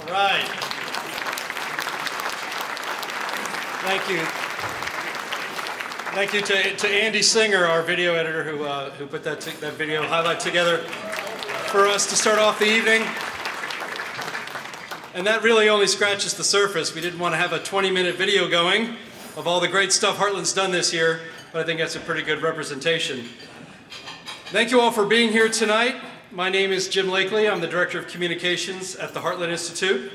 All right. Thank you. Thank you to, to Andy Singer, our video editor, who, uh, who put that, that video highlight together for us to start off the evening. And that really only scratches the surface. We didn't want to have a 20-minute video going of all the great stuff Heartland's done this year, but I think that's a pretty good representation. Thank you all for being here tonight. My name is Jim Lakely. I'm the Director of Communications at the Heartland Institute.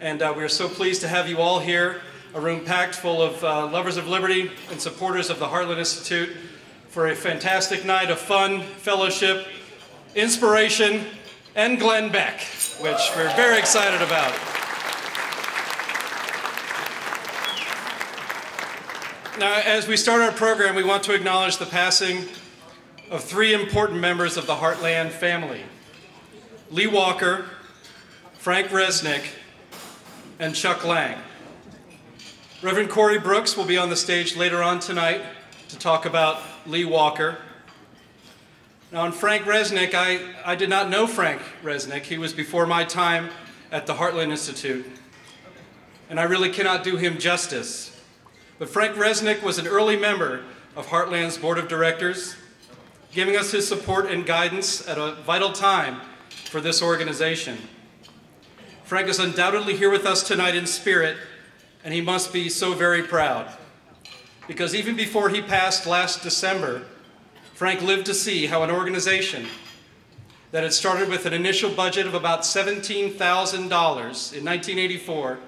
And uh, we are so pleased to have you all here, a room packed full of uh, lovers of liberty and supporters of the Heartland Institute for a fantastic night of fun, fellowship, inspiration, and Glenn Beck, which we're very excited about. Now, as we start our program, we want to acknowledge the passing of three important members of the Heartland family. Lee Walker, Frank Resnick, and Chuck Lang. Reverend Corey Brooks will be on the stage later on tonight to talk about Lee Walker. Now, on Frank Resnick, I, I did not know Frank Resnick. He was before my time at the Heartland Institute. And I really cannot do him justice. But Frank Resnick was an early member of Heartland's Board of Directors, giving us his support and guidance at a vital time for this organization. Frank is undoubtedly here with us tonight in spirit, and he must be so very proud. Because even before he passed last December, Frank lived to see how an organization that had started with an initial budget of about $17,000 in 1984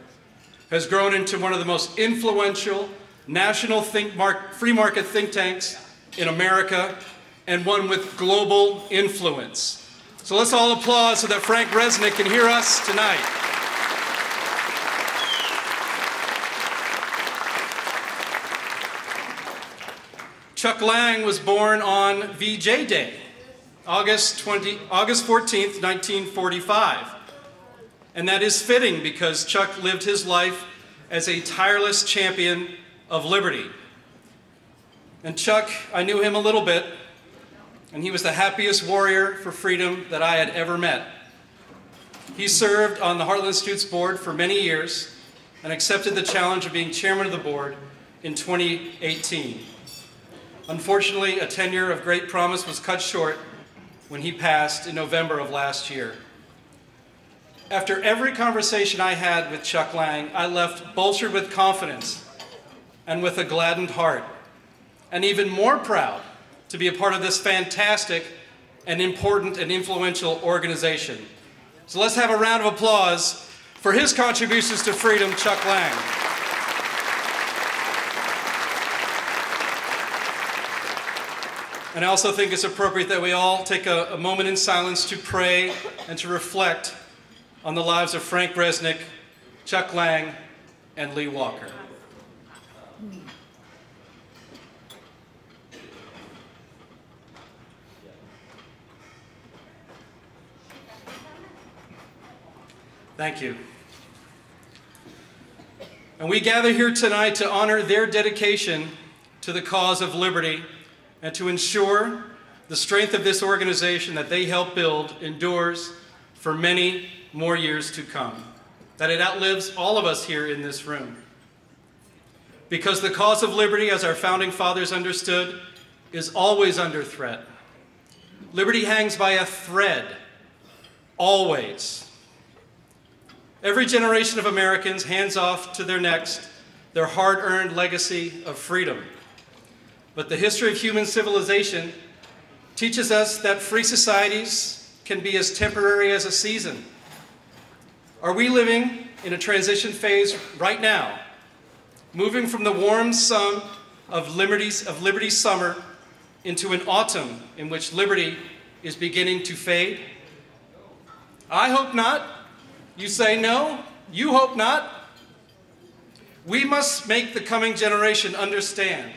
has grown into one of the most influential national mark, free market think tanks in America and one with global influence. So let's all applaud so that Frank Resnick can hear us tonight. Chuck Lang was born on VJ Day, August, 20, August 14th, 1945. And that is fitting because Chuck lived his life as a tireless champion of liberty. And Chuck, I knew him a little bit, and he was the happiest warrior for freedom that I had ever met. He served on the Heartland Institute's board for many years and accepted the challenge of being chairman of the board in 2018. Unfortunately, a tenure of great promise was cut short when he passed in November of last year. After every conversation I had with Chuck Lang, I left bolstered with confidence and with a gladdened heart, and even more proud to be a part of this fantastic and important and influential organization. So let's have a round of applause for his contributions to freedom, Chuck Lang. And I also think it's appropriate that we all take a, a, moment in silence to pray and to reflect on the lives of Frank Resnick, Chuck Lang, and Lee Walker. Thank you. And we gather here tonight to honor their dedication to the cause of liberty and to ensure the strength of this organization that they help build endures for many more years to come, that it outlives all of us here in this room. Because the cause of liberty, as our founding fathers understood, is always under threat. Liberty hangs by a thread, always. Every generation of Americans hands off to their next their hard-earned legacy of freedom. But the history of human civilization teaches us that free societies can be as temporary as a season. Are we living in a transition phase right now, moving from the warm sun of liberty's, of liberty's summer into an autumn in which liberty is beginning to fade? I hope not. You say no? You hope not? We must make the coming generation understand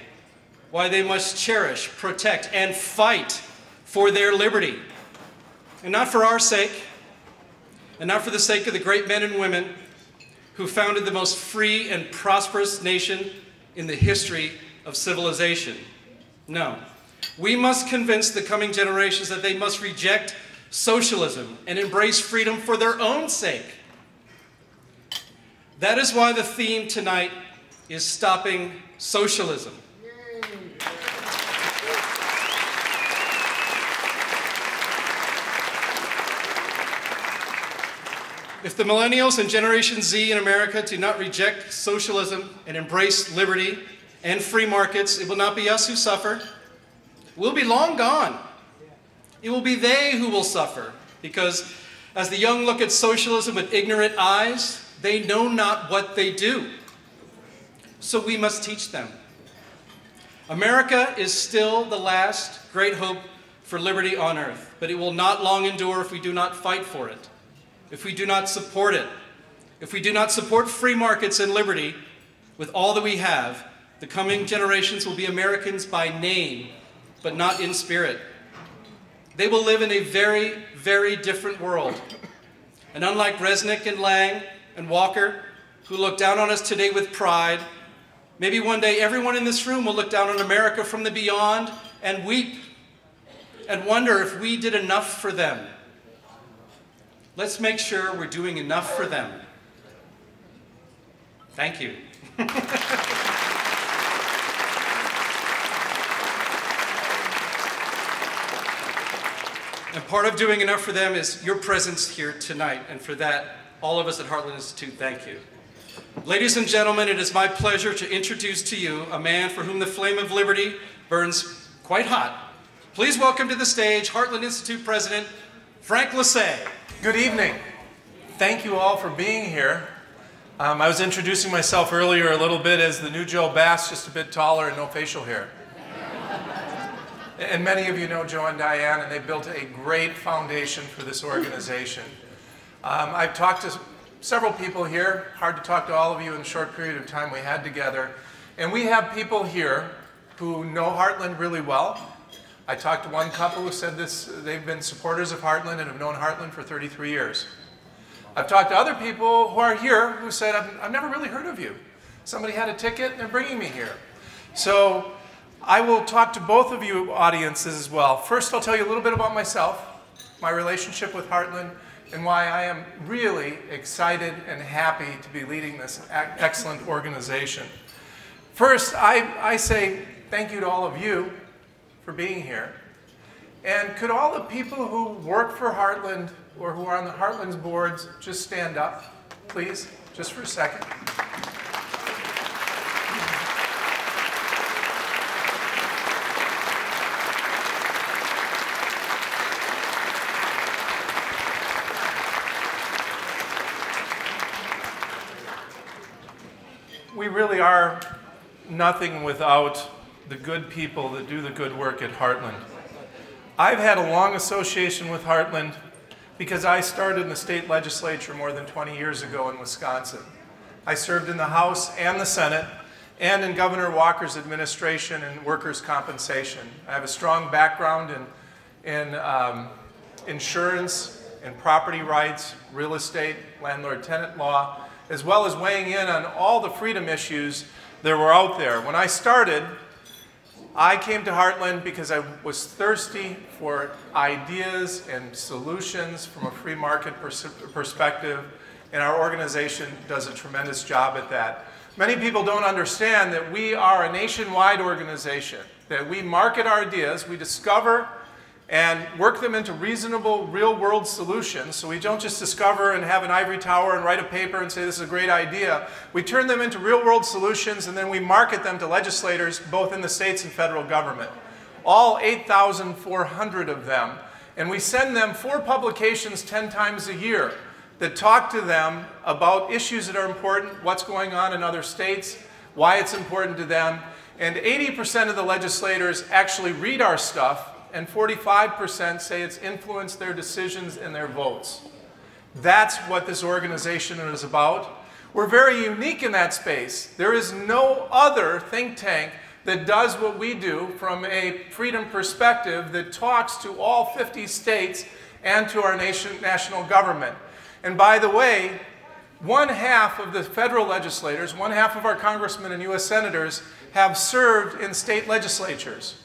why they must cherish, protect, and fight for their liberty. And not for our sake, and not for the sake of the great men and women who founded the most free and prosperous nation in the history of civilization. No. We must convince the coming generations that they must reject socialism and embrace freedom for their own sake. That is why the theme tonight is stopping socialism. If the millennials and Generation Z in America do not reject socialism and embrace liberty and free markets, it will not be us who suffer. We'll be long gone. It will be they who will suffer because as the young look at socialism with ignorant eyes, they know not what they do. So we must teach them. America is still the last great hope for liberty on earth, but it will not long endure if we do not fight for it, if we do not support it, if we do not support free markets and liberty with all that we have, the coming generations will be Americans by name, but not in spirit. They will live in a very, very different world. And unlike Resnick and Lang and Walker, who look down on us today with pride, maybe one day everyone in this room will look down on America from the beyond and weep and wonder if we did enough for them. Let's make sure we're doing enough for them. Thank you. And part of doing enough for them is your presence here tonight. And for that, all of us at Heartland Institute, thank you. Ladies and gentlemen, it is my pleasure to introduce to you a man for whom the flame of liberty burns quite hot. Please welcome to the stage Heartland Institute President Frank Lasée. Good evening. Thank you all for being here. Um, I was introducing myself earlier a little bit as the new Joe Bast, just a bit taller and no facial hair. And many of you know Joe and Diane, and they built a great foundation for this organization. Um, I've talked to several people here, hard to talk to all of you in the short period of time we had together. And we have people here who know Heartland really well. I talked to one couple who said this, they've been supporters of Heartland and have known Heartland for 33 years. I've talked to other people who are here who said, I've, I've never really heard of you. Somebody had a ticket and they're bringing me here. So I will talk to both of you audiences as well. First, I'll tell you a little bit about myself, my relationship with Heartland, and why I am really excited and happy to be leading this excellent organization. First, I, I say thank you to all of you for being here. And could all the people who work for Heartland or who are on the Heartland's boards just stand up, please, just for a second. Really are nothing without the good people that do the good work at Heartland. I've had a long association with Heartland because I started in the state legislature more than 20 years ago in Wisconsin. I served in the House and the Senate and in Governor Walker's administration and workers' compensation. I have a strong background in, in um, insurance and property rights, real estate, landlord-tenant law, as well as weighing in on all the freedom issues that were out there. When I started, I came to Heartland because I was thirsty for ideas and solutions from a free market pers perspective, and our organization does a tremendous job at that. Many people don't understand that we are a nationwide organization, that we market our ideas, we discover and work them into reasonable real-world solutions. So we don't just discover and have an ivory tower and write a paper and say this is a great idea. We turn them into real-world solutions and then we market them to legislators both in the states and federal government. All 8,400 of them. And we send them four publications 10 times a year that talk to them about issues that are important, what's going on in other states, why it's important to them. And 80% of the legislators actually read our stuff and 45% say it's influenced their decisions and their votes. That's what this organization is about. We're very unique in that space. There is no other think tank that does what we do from a freedom perspective that talks to all 50 states and to our nation, national government. And by the way, one half of the federal legislators, one half of our congressmen and U.S. senators have served in state legislatures.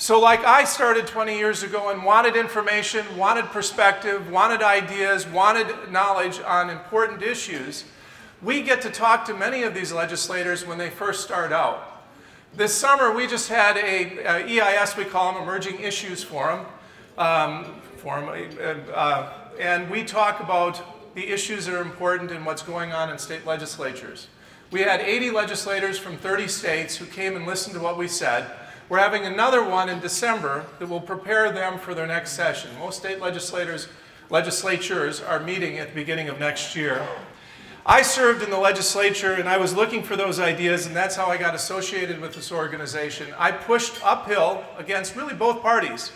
So, like I started 20 years ago and wanted information, wanted perspective, wanted ideas, wanted knowledge on important issues, we get to talk to many of these legislators when they first start out. This summer, we just had a, a EIS, we call them Emerging Issues Forum, um, forum uh, uh, and we talk about the issues that are important and what's going on in state legislatures. We had 80 legislators from 30 states who came and listened to what we said. We're having another one in December that will prepare them for their next session. Most state legislators, legislatures are meeting at the beginning of next year. I served in the legislature and I was looking for those ideas, and that's how I got associated with this organization. I pushed uphill against really both parties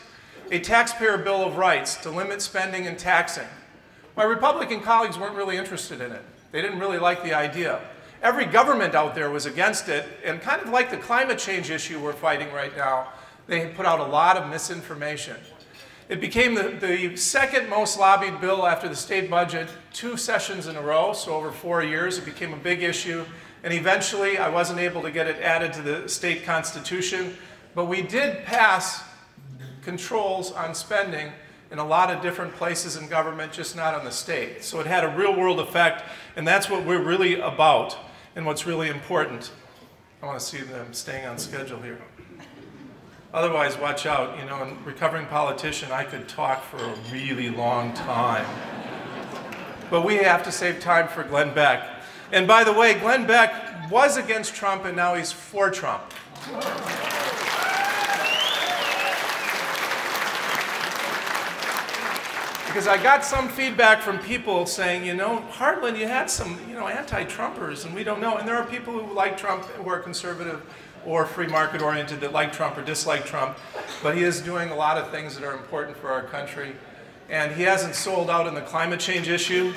a taxpayer bill of rights to limit spending and taxing. My Republican colleagues weren't really interested in it. They didn't really like the idea. Every government out there was against it, and kind of like the climate change issue we're fighting right now, they put out a lot of misinformation. It became the, the second most lobbied bill after the state budget, two sessions in a row, so over four years. It became a big issue, and eventually I wasn't able to get it added to the state constitution, but we did pass controls on spending in a lot of different places in government, just not on the state. So it had a real world effect, and that's what we're really about and what's really important. I want to see them staying on schedule here. Otherwise, watch out. You know, in recovering politician, I could talk for a really long time. But we have to save time for Glenn Beck. And by the way, Glenn Beck was against Trump and now he's for Trump. Because I got some feedback from people saying, you know, Heartland, you had some, you know, anti-Trumpers, and we don't know. And there are people who like Trump who are conservative or free market oriented that like Trump or dislike Trump, but he is doing a lot of things that are important for our country. And he hasn't sold out in the climate change issue.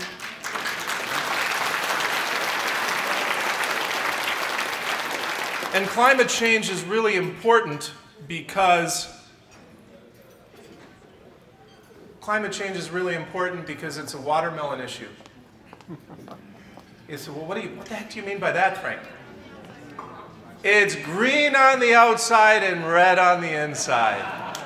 And climate change is really important because climate change is really important because it's a watermelon issue. You say, well, what, do you, what the heck do you mean by that, Frank? It's green on the outside and red on the inside.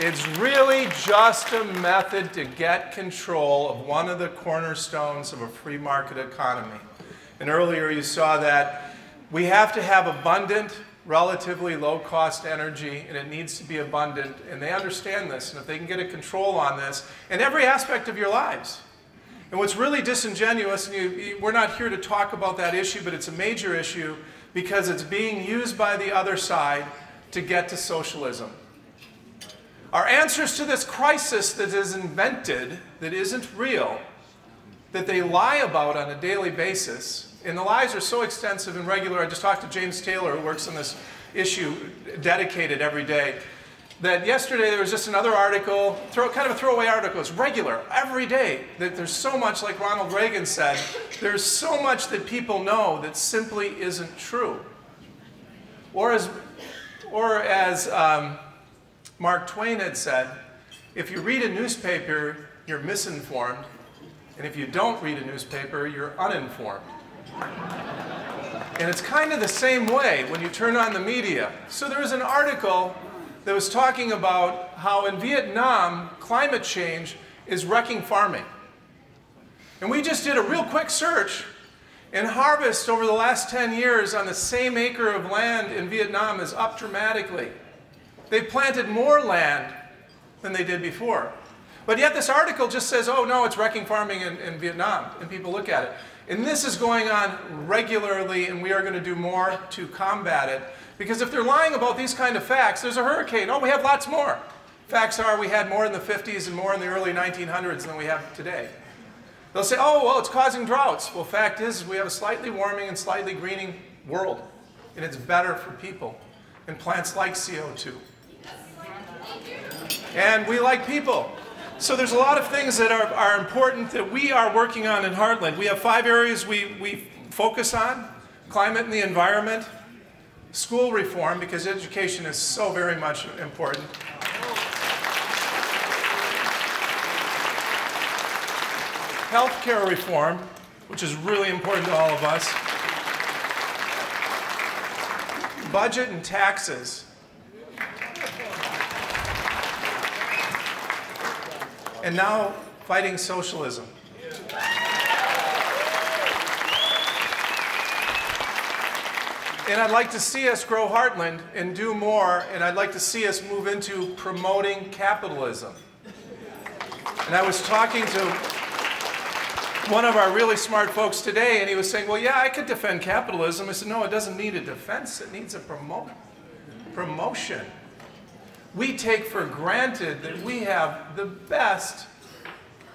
It's really just a method to get control of one of the cornerstones of a free market economy. And earlier you saw that we have to have abundant relatively low cost energy and it needs to be abundant and they understand this and if they can get a control on this in every aspect of your lives. And what's really disingenuous and you, you, we're not here to talk about that issue but it's a major issue because it's being used by the other side to get to socialism. Our answers to this crisis that is invented that isn't real that they lie about on a daily basis and the lies are so extensive and regular. I just talked to James Taylor, who works on this issue dedicated every day. That yesterday there was just another article, throw, kind of a throwaway article. It's regular, every day. That there's so much, like Ronald Reagan said, there's so much that people know that simply isn't true. Or as, or as um, Mark Twain had said, if you read a newspaper, you're misinformed. And if you don't read a newspaper, you're uninformed. And it's kind of the same way when you turn on the media. So there was an article that was talking about how in Vietnam, climate change is wrecking farming. And we just did a real quick search, and harvest over the last 10 years on the same acre of land in Vietnam is up dramatically. They've planted more land than they did before. But yet this article just says, oh no, it's wrecking farming in, in Vietnam, and people look at it. And this is going on regularly, and we are going to do more to combat it. Because if they're lying about these kind of facts, there's a hurricane. Oh, we have lots more. Facts are we had more in the 50s and more in the early 1900s than we have today. They'll say, oh, well, it's causing droughts. Well, fact is, we have a slightly warming and slightly greening world, and it's better for people. And plants like CO2. And we like people. So there's a lot of things that are, are important that we are working on in Heartland. We have five areas we, we focus on. Climate and the environment, school reform, because education is so very much important. Healthcare reform, which is really important to all of us. Budget and taxes, and now fighting socialism. And I'd like to see us grow Heartland and do more, and I'd like to see us move into promoting capitalism. And I was talking to one of our really smart folks today, and he was saying, Well, yeah, I could defend capitalism. I said, No, it doesn't need a defense, it needs a promo- promotion. We take for granted that we have the best,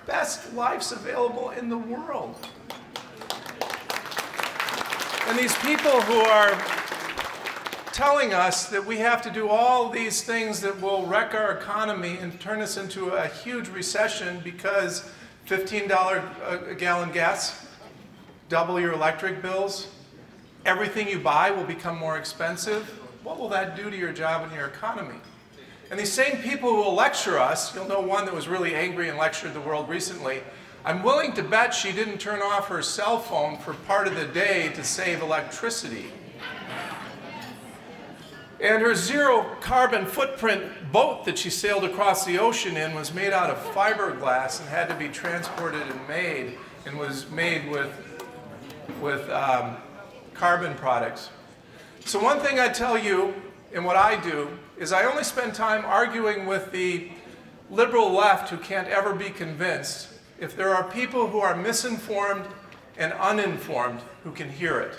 best lives available in the world. And these people who are telling us that we have to do all these things that will wreck our economy and turn us into a huge recession because $15 uh, a gallon gas, double your electric bills, everything you buy will become more expensive. What will that do to your job and your economy? And these same people who will lecture us, you'll know one that was really angry and lectured the world recently, I'm willing to bet she didn't turn off her cell phone for part of the day to save electricity. And her zero carbon footprint boat that she sailed across the ocean in was made out of fiberglass and had to be transported and made and was made with, with um, carbon products. So one thing I tell you and what I do is I only spend time arguing with the liberal left who can't ever be convinced if there are people who are misinformed and uninformed who can hear it.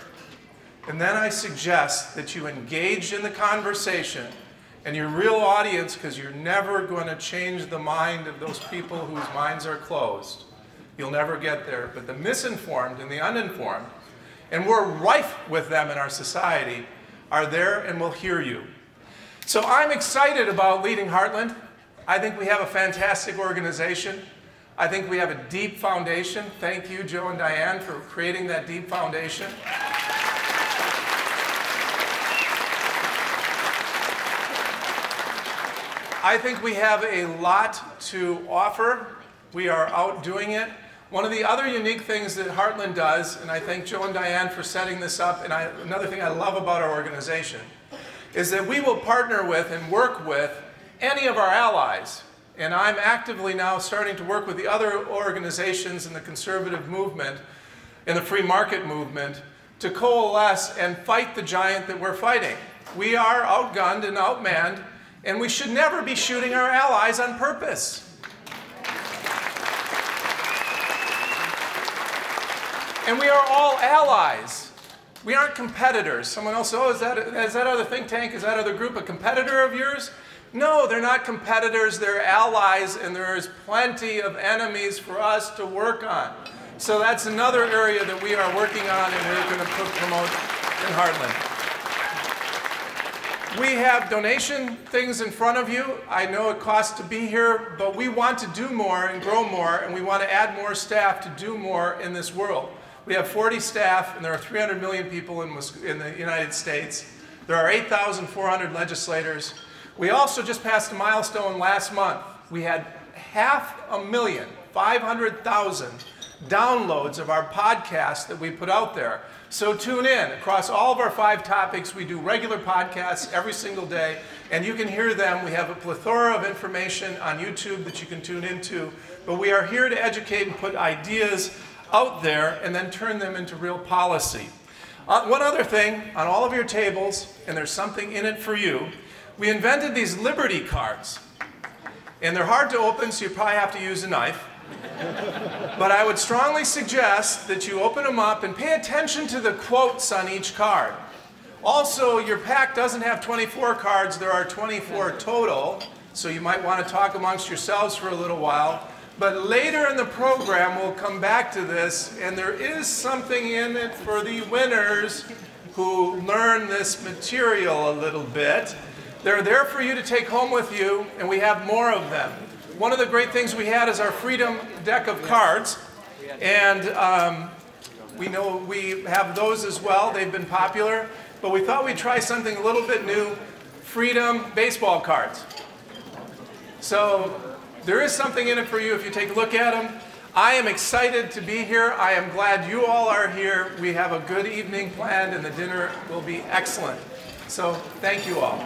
And then I suggest that you engage in the conversation and your real audience, because you're never going to change the mind of those people whose minds are closed. You'll never get there. But the misinformed and the uninformed, and we're rife with them in our society, are there and will hear you. So I'm excited about leading Heartland. I think we have a fantastic organization. I think we have a deep foundation. Thank you, Joe and Diane, for creating that deep foundation. I think we have a lot to offer. We are out doing it. One of the other unique things that Heartland does, and I thank Joe and Diane for setting this up, and I, another thing I love about our organization, is that we will partner with and work with any of our allies. And I'm actively now starting to work with the other organizations in the conservative movement, in the free market movement, to coalesce and fight the giant that we're fighting. We are outgunned and outmanned, and we should never be shooting our allies on purpose. And we are all allies. We aren't competitors. Someone else, oh, is that, is that other think tank, is that other group a competitor of yours? No, they're not competitors, they're allies, and there is plenty of enemies for us to work on. So that's another area that we are working on and we're going to promote in Heartland. We have donation things in front of you. I know it costs to be here, but we want to do more and grow more, and we want to add more staff to do more in this world. We have 40 staff, and there are 300 million people in, in the United States. There are 8,400 legislators. We also just passed a milestone last month. We had half a million, 500,000 downloads of our podcast that we put out there. So tune in. Across all of our five topics, we do regular podcasts every single day, and you can hear them. We have a plethora of information on YouTube that you can tune into, but we are here to educate and put ideas out there and then turn them into real policy. Uh, one other thing, on all of your tables, and there's something in it for you, we invented these Liberty cards. And they're hard to open, so you probably have to use a knife. but I would strongly suggest that you open them up and pay attention to the quotes on each card. Also, your pack doesn't have 24 cards, there are 24 total, so you might want to talk amongst yourselves for a little while. But later in the program, we'll come back to this, and there is something in it for the winners who learn this material a little bit. They're there for you to take home with you, and we have more of them. One of the great things we had is our Freedom deck of cards, and um, we know we have those as well. They've been popular, but we thought we'd try something a little bit new, Freedom baseball cards. So there is something in it for you if you take a look at them. I am excited to be here. I am glad you all are here. We have a good evening planned and the dinner will be excellent. So thank you all.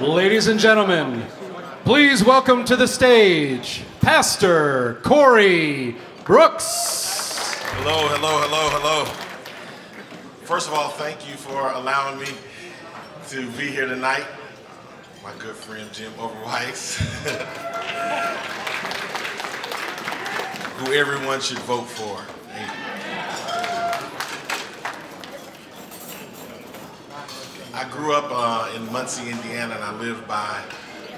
Ladies and gentlemen, please welcome to the stage Pastor Corey Brooks. Hello, hello, hello, hello. First of all, thank you for allowing me to be here tonight. My good friend Jim Oberweis, who everyone should vote for. I grew up uh, in Muncie, Indiana, and I lived by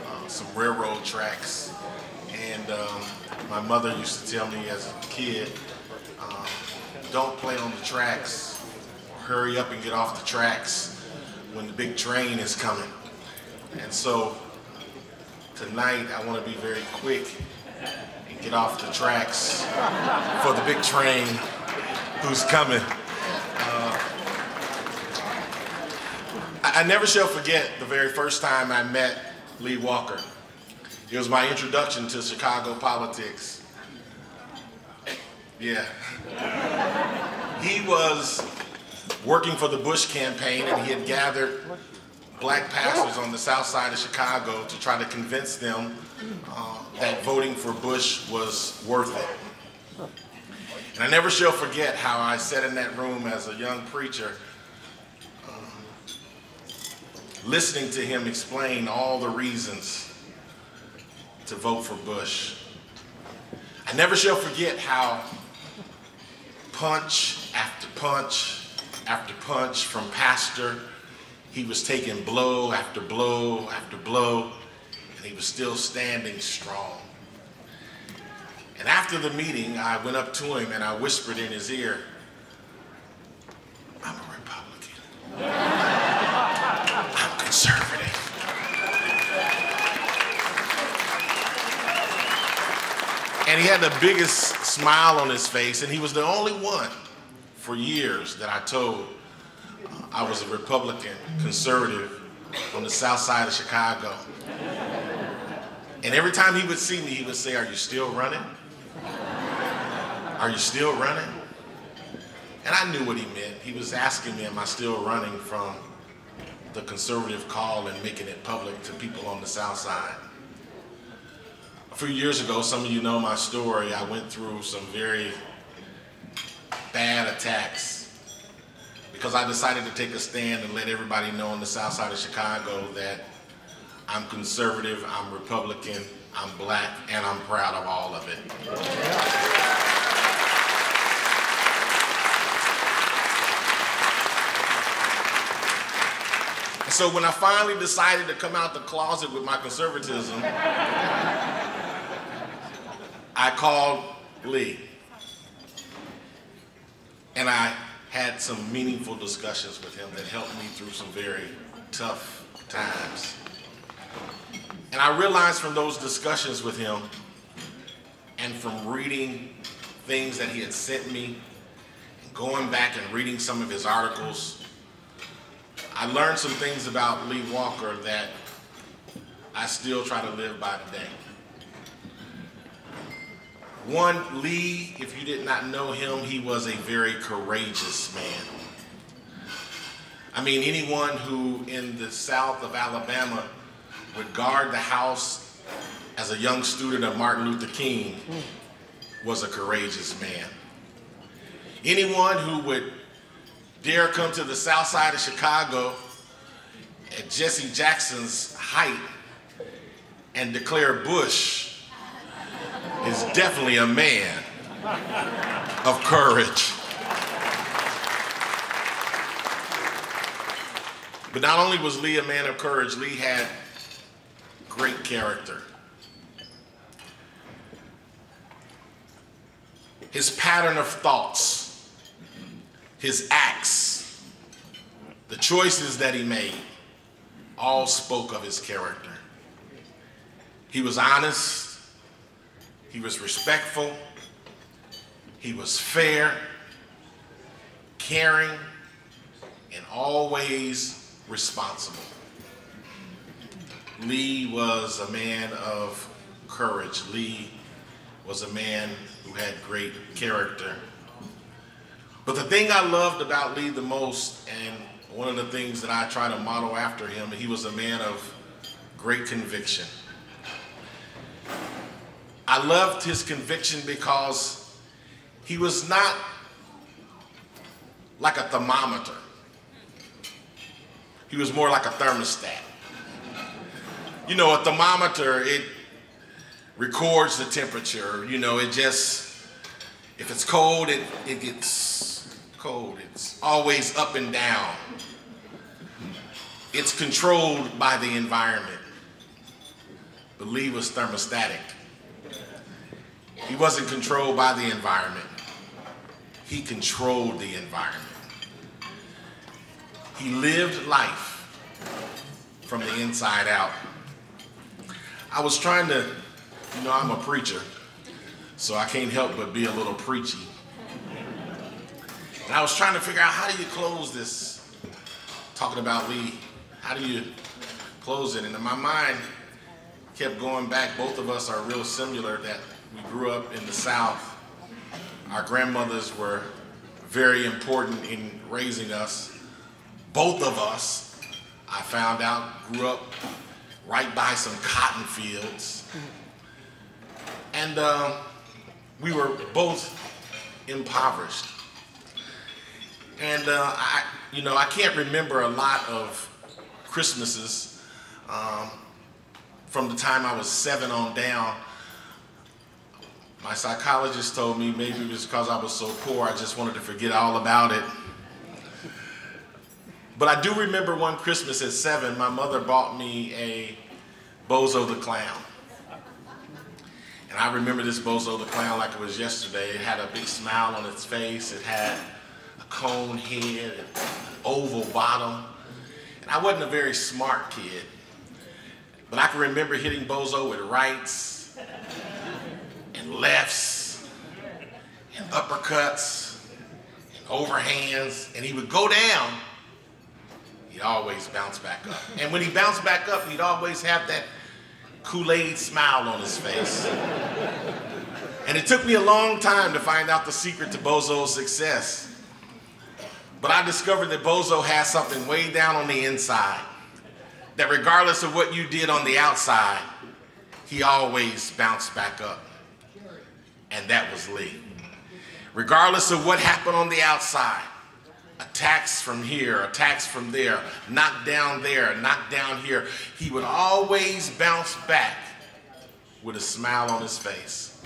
uh, some railroad tracks. And um, my mother used to tell me as a kid, um, don't play on the tracks. Hurry up and get off the tracks when the big train is coming. And so tonight I want to be very quick and get off the tracks for the big train who's coming. I never shall forget the very first time I met Lee Walker. It was my introduction to Chicago politics. Yeah. He was working for the Bush campaign and he had gathered black pastors on the south side of Chicago to try to convince them uh, that voting for Bush was worth it. And I never shall forget how I sat in that room as a young preacher listening to him explain all the reasons to vote for Bush. I never shall forget how punch after punch after punch from Pastor, he was taking blow after blow after blow, and he was still standing strong. And after the meeting, I went up to him and I whispered in his ear, I'm a Republican I'm conservative. And he had the biggest smile on his face, and he was the only one for years that I told uh, I was a Republican conservative on the south side of Chicago. And every time he would see me, he would say, Are you still running? Are you still running? And I knew what he meant. He was asking me, Am I still running from the conservative call and making it public to people on the South Side. A few years ago, some of you know my story, I went through some very bad attacks because I decided to take a stand and let everybody know on the South Side of Chicago that I'm conservative, I'm Republican, I'm black, and I'm proud of all of it. so when I finally decided to come out the closet with my conservatism, I called Lee. And I had some meaningful discussions with him that helped me through some very tough times. And I realized from those discussions with him and from reading things that he had sent me, and going back and reading some of his articles, I learned some things about Lee Walker that I still try to live by today. One, Lee, if you did not know him, he was a very courageous man. I mean, anyone who in the south of Alabama would guard the house as a young student of Martin Luther King was a courageous man. Anyone who would dare come to the south side of Chicago at Jesse Jackson's height and declare Bush is definitely a man of courage. But not only was Lee a man of courage, Lee had great character. His pattern of thoughts his acts, the choices that he made, all spoke of his character. He was honest, he was respectful, he was fair, caring, and always responsible. Lee was a man of courage. Lee was a man who had great character. But the thing I loved about Lee the most, and one of the things that I try to model after him, he was a man of great conviction. I loved his conviction because he was not like a thermometer. He was more like a thermostat. You know, a thermometer, it records the temperature. You know, it just, if it's cold, it, it gets cold. It's always up and down. It's controlled by the environment. But Lee was thermostatic. He wasn't controlled by the environment. He controlled the environment. He lived life from the inside out. I was trying to, you know, I'm a preacher, so I can't help but be a little preachy. And I was trying to figure out how do you close this, talking about Lee, how do you close it? And in my mind kept going back, both of us are real similar that we grew up in the South. Our grandmothers were very important in raising us. Both of us, I found out, grew up right by some cotton fields. And uh, we were both impoverished. And uh, I, you know, I can't remember a lot of Christmases um, from the time I was seven on down. My psychologist told me maybe it was because I was so poor, I just wanted to forget all about it. But I do remember one Christmas at seven, my mother bought me a Bozo the Clown. And I remember this Bozo the Clown like it was yesterday. It had a big smile on its face. It had a cone head, an oval bottom. And I wasn't a very smart kid. But I can remember hitting Bozo with rights and lefts and uppercuts and overhands. And he would go down he'd always bounce back up. And when he bounced back up, he'd always have that Kool-Aid smile on his face. And it took me a long time to find out the secret to Bozo's success. But I discovered that Bozo has something way down on the inside. That regardless of what you did on the outside, he always bounced back up. And that was Lee. Regardless of what happened on the outside, attacks from here, attacks from there, knocked down there, knocked down here. He would always bounce back with a smile on his face.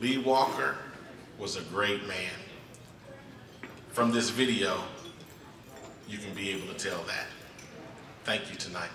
Lee Walker was a great man. From this video, you can be able to tell that. Thank you tonight.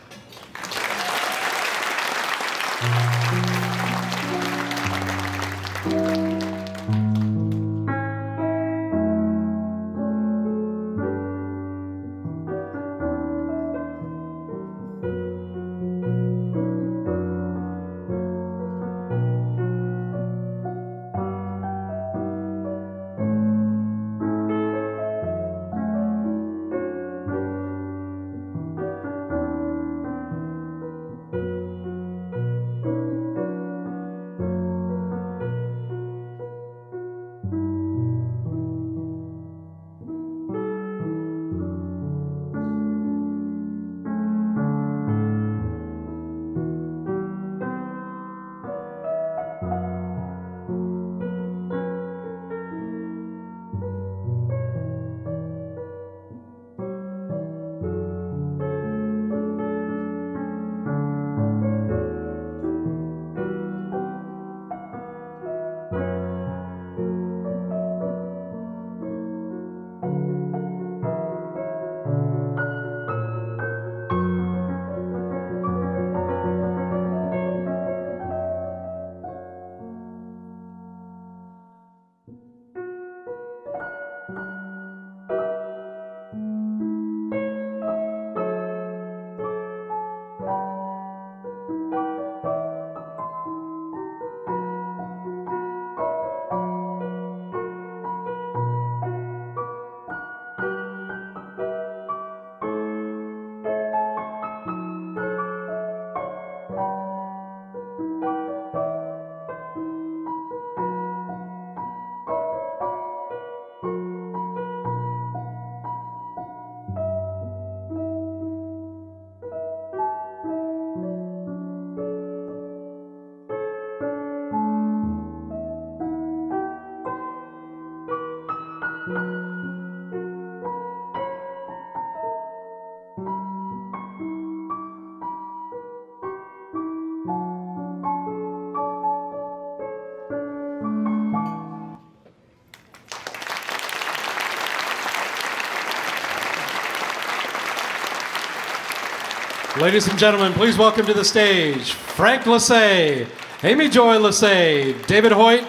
Ladies and gentlemen, please welcome to the stage Frank Lasée, Amy Joy Lasée, David Hoyt,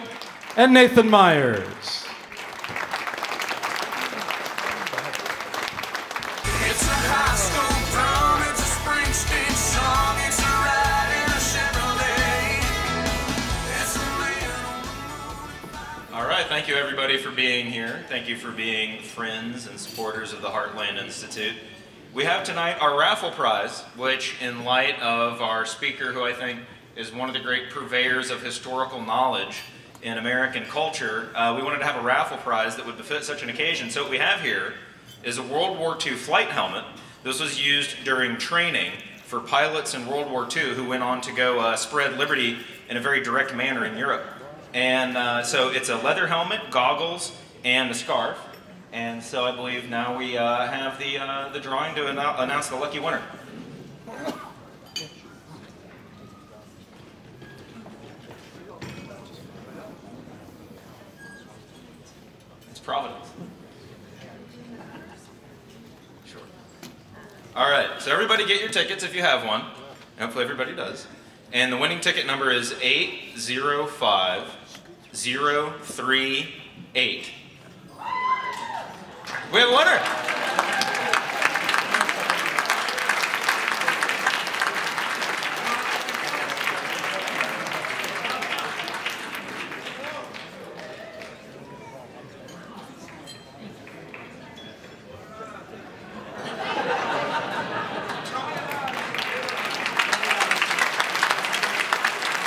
and Nathan Myers. We have tonight our raffle prize, which, in light of our speaker, who I think is one of the great purveyors of historical knowledge in American culture, uh, we wanted to have a raffle prize that would befit such an occasion. So, what we have here is a World War II flight helmet. This was used during training for pilots in World War II who went on to go uh, spread liberty in a very direct manner in Europe. And uh, so it's a leather helmet, goggles, and a scarf. And so I believe now we uh, have the, uh, the drawing to annou- announce the lucky winner. It's Providence. Sure. All right, so everybody get your tickets if you have one. Hopefully everybody does. And the winning ticket number is 805038. We have a winner.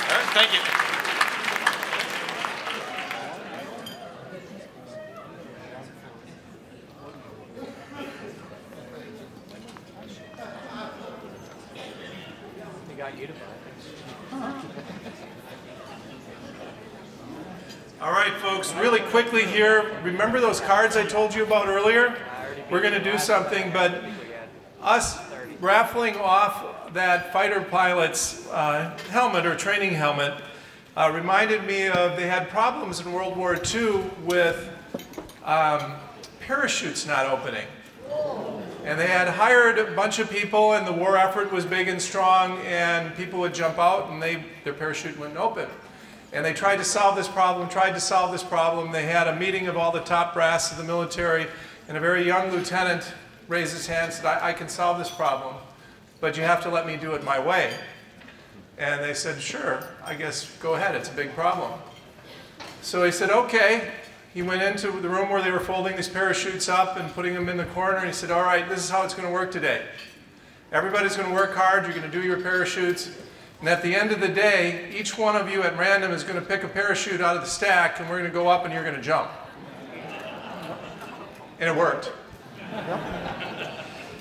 All right, thank you. All right, folks, really quickly here, remember those cards I told you about earlier? We're going to do something, but us raffling off that fighter pilot's uh, helmet or training helmet uh, reminded me of they had problems in World War II with um, parachutes not opening. And they had hired a bunch of people, and the war effort was big and strong, and people would jump out, and they, their parachute wouldn't open. And they tried to solve this problem, tried to solve this problem. They had a meeting of all the top brass of the military, and a very young lieutenant raised his hand and said, I, I can solve this problem, but you have to let me do it my way. And they said, sure, I guess go ahead, it's a big problem. So he said, okay. He went into the room where they were folding these parachutes up and putting them in the corner, and he said, all right, this is how it's going to work today. Everybody's going to work hard, you're going to do your parachutes, and at the end of the day, each one of you at random is going to pick a parachute out of the stack, and we're going to go up and you're going to jump. And it worked.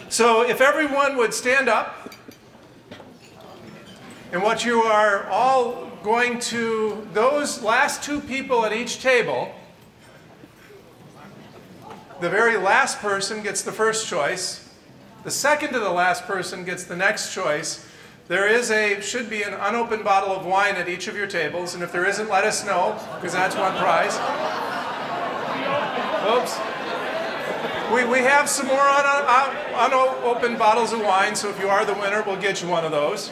So if everyone would stand up, and what you are all going to, those last two people at each table, the very last person gets the first choice. The second to the last person gets the next choice. There is a, should be an unopened bottle of wine at each of your tables, and if there isn't, let us know, because that's one prize. Oops. We, we have some more un, un, unopened bottles of wine, so if you are the winner, we'll get you one of those.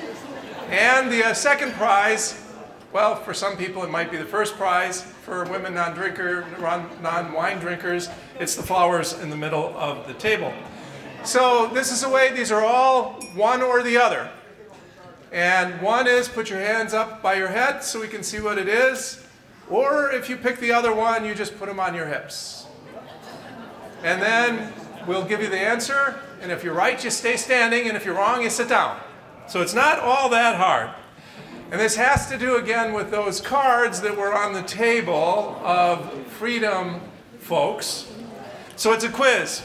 And the uh, second prize, well, for some people it might be the first prize. For women non-drinker, non-wine drinkers, it's the flowers in the middle of the table. So this is a way, these are all one or the other. And one is put your hands up by your head so we can see what it is. Or if you pick the other one, you just put them on your hips. And then we'll give you the answer. And if you're right, you stay standing. And if you're wrong, you sit down. So it's not all that hard. And this has to do again with those cards that were on the table of freedom folks. So it's a quiz.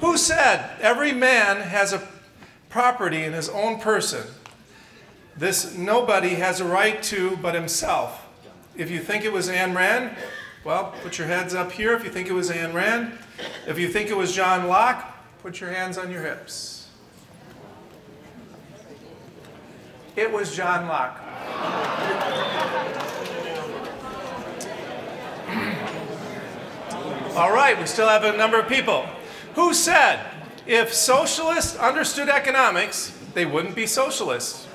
Who said every man has a property in his own person? This nobody has a right to but himself. If you think it was Ayn Rand, Well, put your heads up here if you think it was Ayn Rand. If you think it was John Locke, put your hands on your hips. It was John Locke. All right, we still have a number of people. Who said if socialists understood economics, they wouldn't be socialists?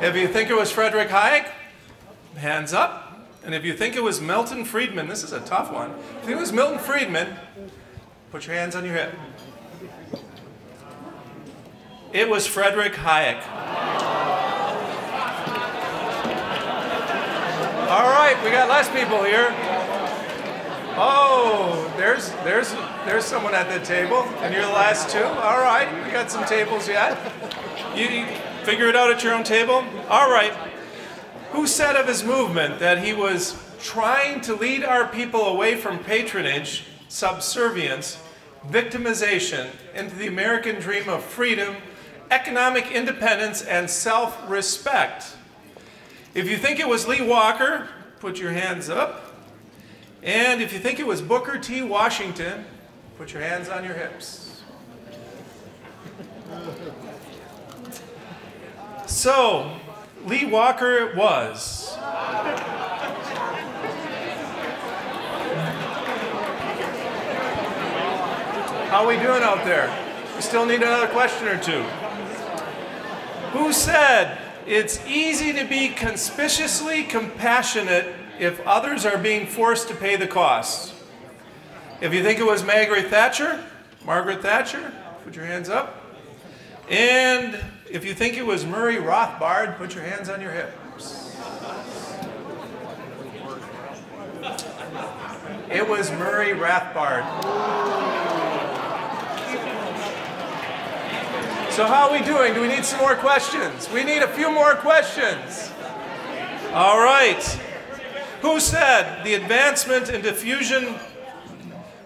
if you think it was Frederick Hayek, hands up. And if you think it was Milton Friedman, this is a tough one. If it was Milton Friedman, put your hands on your hip. It was Frederick Hayek. All right, we got less people here. Oh, there's there's there's someone at the table, and you're the last two. All right, we got some tables yet. You, figure it out at your own table. All right. Who said of his movement that he was trying to lead our people away from patronage, subservience, victimization into the American dream of freedom, economic independence, and self-respect? If you think it was Lee Walker, put your hands up. And if you think it was Booker T. Washington, put your hands on your hips. So, Lee Walker it was. How are we doing out there? We still need another question or two. Who said it's easy to be conspicuously compassionate if others are being forced to pay the cost? If you think it was Margaret Thatcher, Margaret Thatcher, put your hands up. And if you think it was Murray Rothbard, put your hands on your hips. It was Murray Rothbard. So how are we doing? Do we need some more questions? We need a few more questions. All right. Who said the advancement and diffusion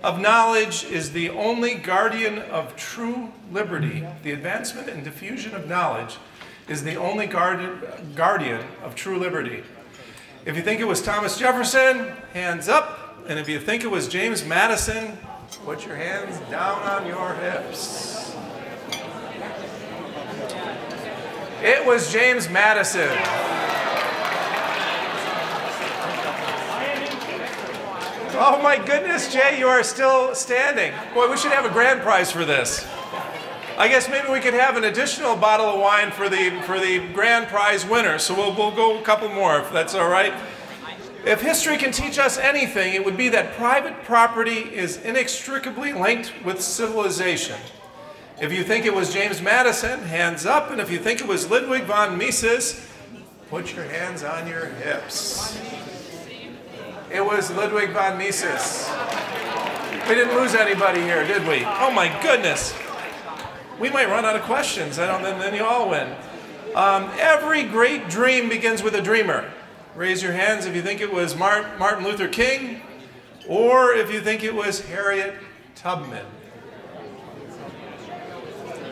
of knowledge is the only guardian of true liberty. The advancement and diffusion of knowledge is the only guardian, guardian of true liberty. If you think it was Thomas Jefferson, hands up. And if you think it was James Madison, put your hands down on your hips. It was James Madison. Oh my goodness, Jay, you are still standing. Boy, we should have a grand prize for this. I guess maybe we could have an additional bottle of wine for the for the grand prize winner. So we'll we'll go a couple more if that's all right. If history can teach us anything, it would be that private property is inextricably linked with civilization. If you think it was James Madison, hands up, and if you think it was Ludwig von Mises, put your hands on your hips. It was Ludwig von Mises. We didn't lose anybody here, did we? Oh my goodness. We might run out of questions, I don't, then, then you all win. Um, every great dream begins with a dreamer. Raise your hands if you think it was Mart Martin Luther King or if you think it was Harriet Tubman.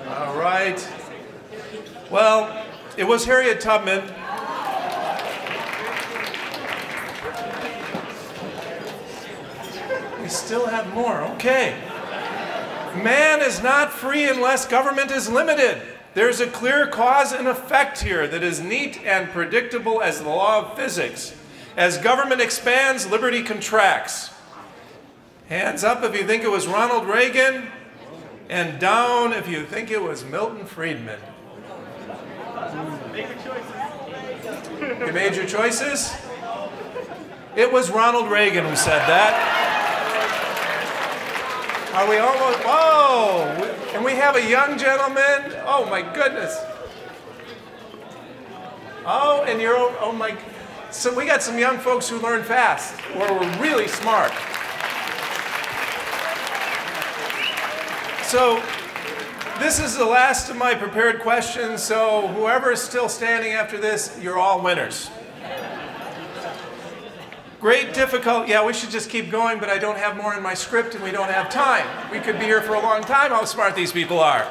All right. Well, it was Harriet Tubman. We still have more. Okay. Man is not free unless government is limited. There's a clear cause and effect here that is neat and predictable as the law of physics. As government expands, liberty contracts. Hands up if you think it was Ronald Reagan, and down if you think it was Milton Friedman. You made your choices? It was Ronald Reagan who said that. Are we almost? Oh, And we have a young gentleman. Oh my goodness. Oh, and you're, oh my. So we got some young folks who learn fast, or were really smart. So this is the last of my prepared questions, so whoever is still standing after this, you're all winners. Great difficult, yeah, we should just keep going, but I don't have more in my script and we don't have time. We could be here for a long time, how smart these people are.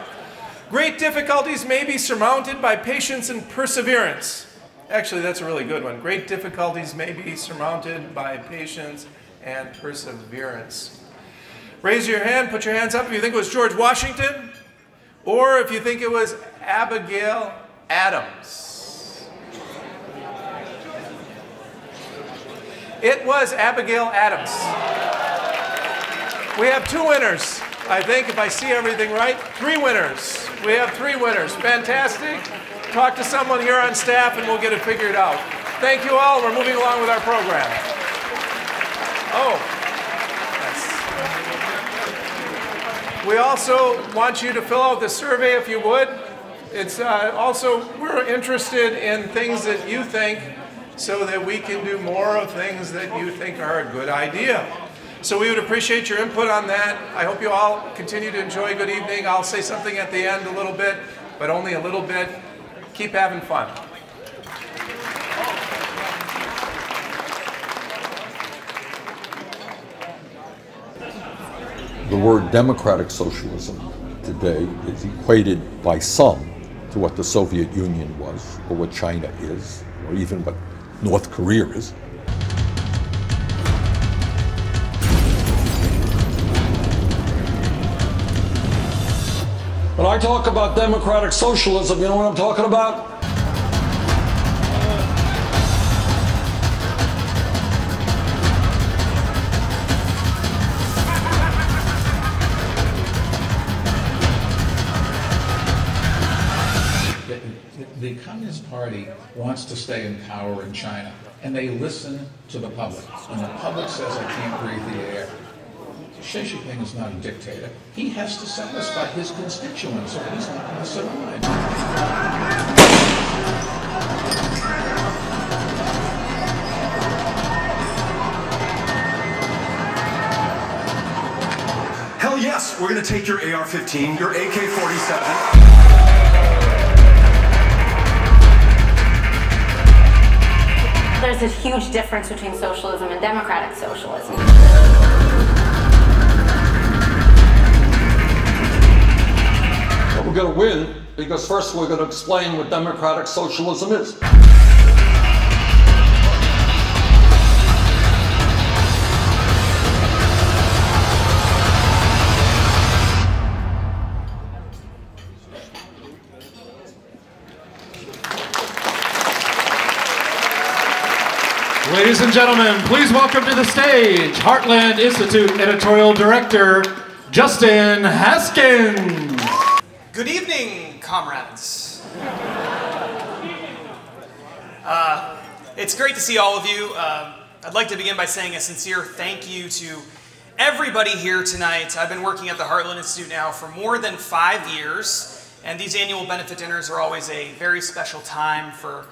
Great difficulties may be surmounted by patience and perseverance. Actually, that's a really good one. Great difficulties may be surmounted by patience and perseverance. Raise your hand, put your hands up if you think it was George Washington, or if you think it was Abigail Adams. It was Abigail Adams. We have two winners. I think if I see everything right, three winners. We have three winners. Fantastic. Talk to someone here on staff and we'll get it figured out. Thank you all. We're moving along with our program. Oh. We also want you to fill out the survey if you would. It's uh, also, we're interested in things that you think so that we can do more of things that you think are a good idea. So we would appreciate your input on that. I hope you all continue to enjoy a good evening. I'll say something at the end a little bit, but only a little bit. Keep having fun. The word democratic socialism today is equated by some to what the Soviet Union was, or what China is, or even what North Korea is. When I talk about democratic socialism, you know what I'm talking about? Wants to stay in power in China, and they listen to the public. When the public says, I can't breathe the air, Xi Jinping is not a dictator. He has to satisfy his constituents, or he's not going to survive. Hell yes, we're gonna take your AR-15, your AK-47. There's a huge difference between socialism and democratic socialism. We're going to win because first we're going to explain what democratic socialism is. And gentlemen, please welcome to the stage Heartland Institute editorial director Justin Haskins. Good evening, comrades. Uh, it's great to see all of you. Uh, I'd like to begin by saying a sincere thank you to everybody here tonight. I've been working at the Heartland Institute now for more than five years, and these annual benefit dinners are always a very special time for,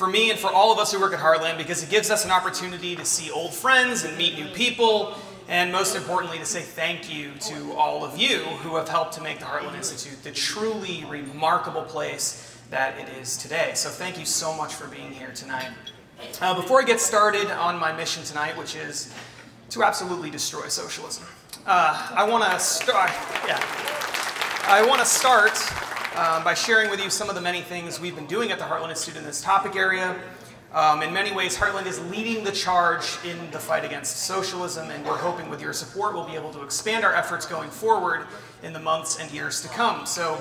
for me and for all of us who work at Heartland because it gives us an opportunity to see old friends and meet new people and most importantly, to say thank you to all of you who have helped to make the Heartland Institute the truly remarkable place that it is today. So thank you so much for being here tonight. Uh, before I get started on my mission tonight, which is to absolutely destroy socialism, uh, I want to start. Yeah, I want to start uh, by sharing with you some of the many things we've been doing at the Heartland Institute in this topic area. Um, in many ways, Heartland is leading the charge in the fight against socialism, and we're hoping with your support we'll be able to expand our efforts going forward in the months and years to come. So,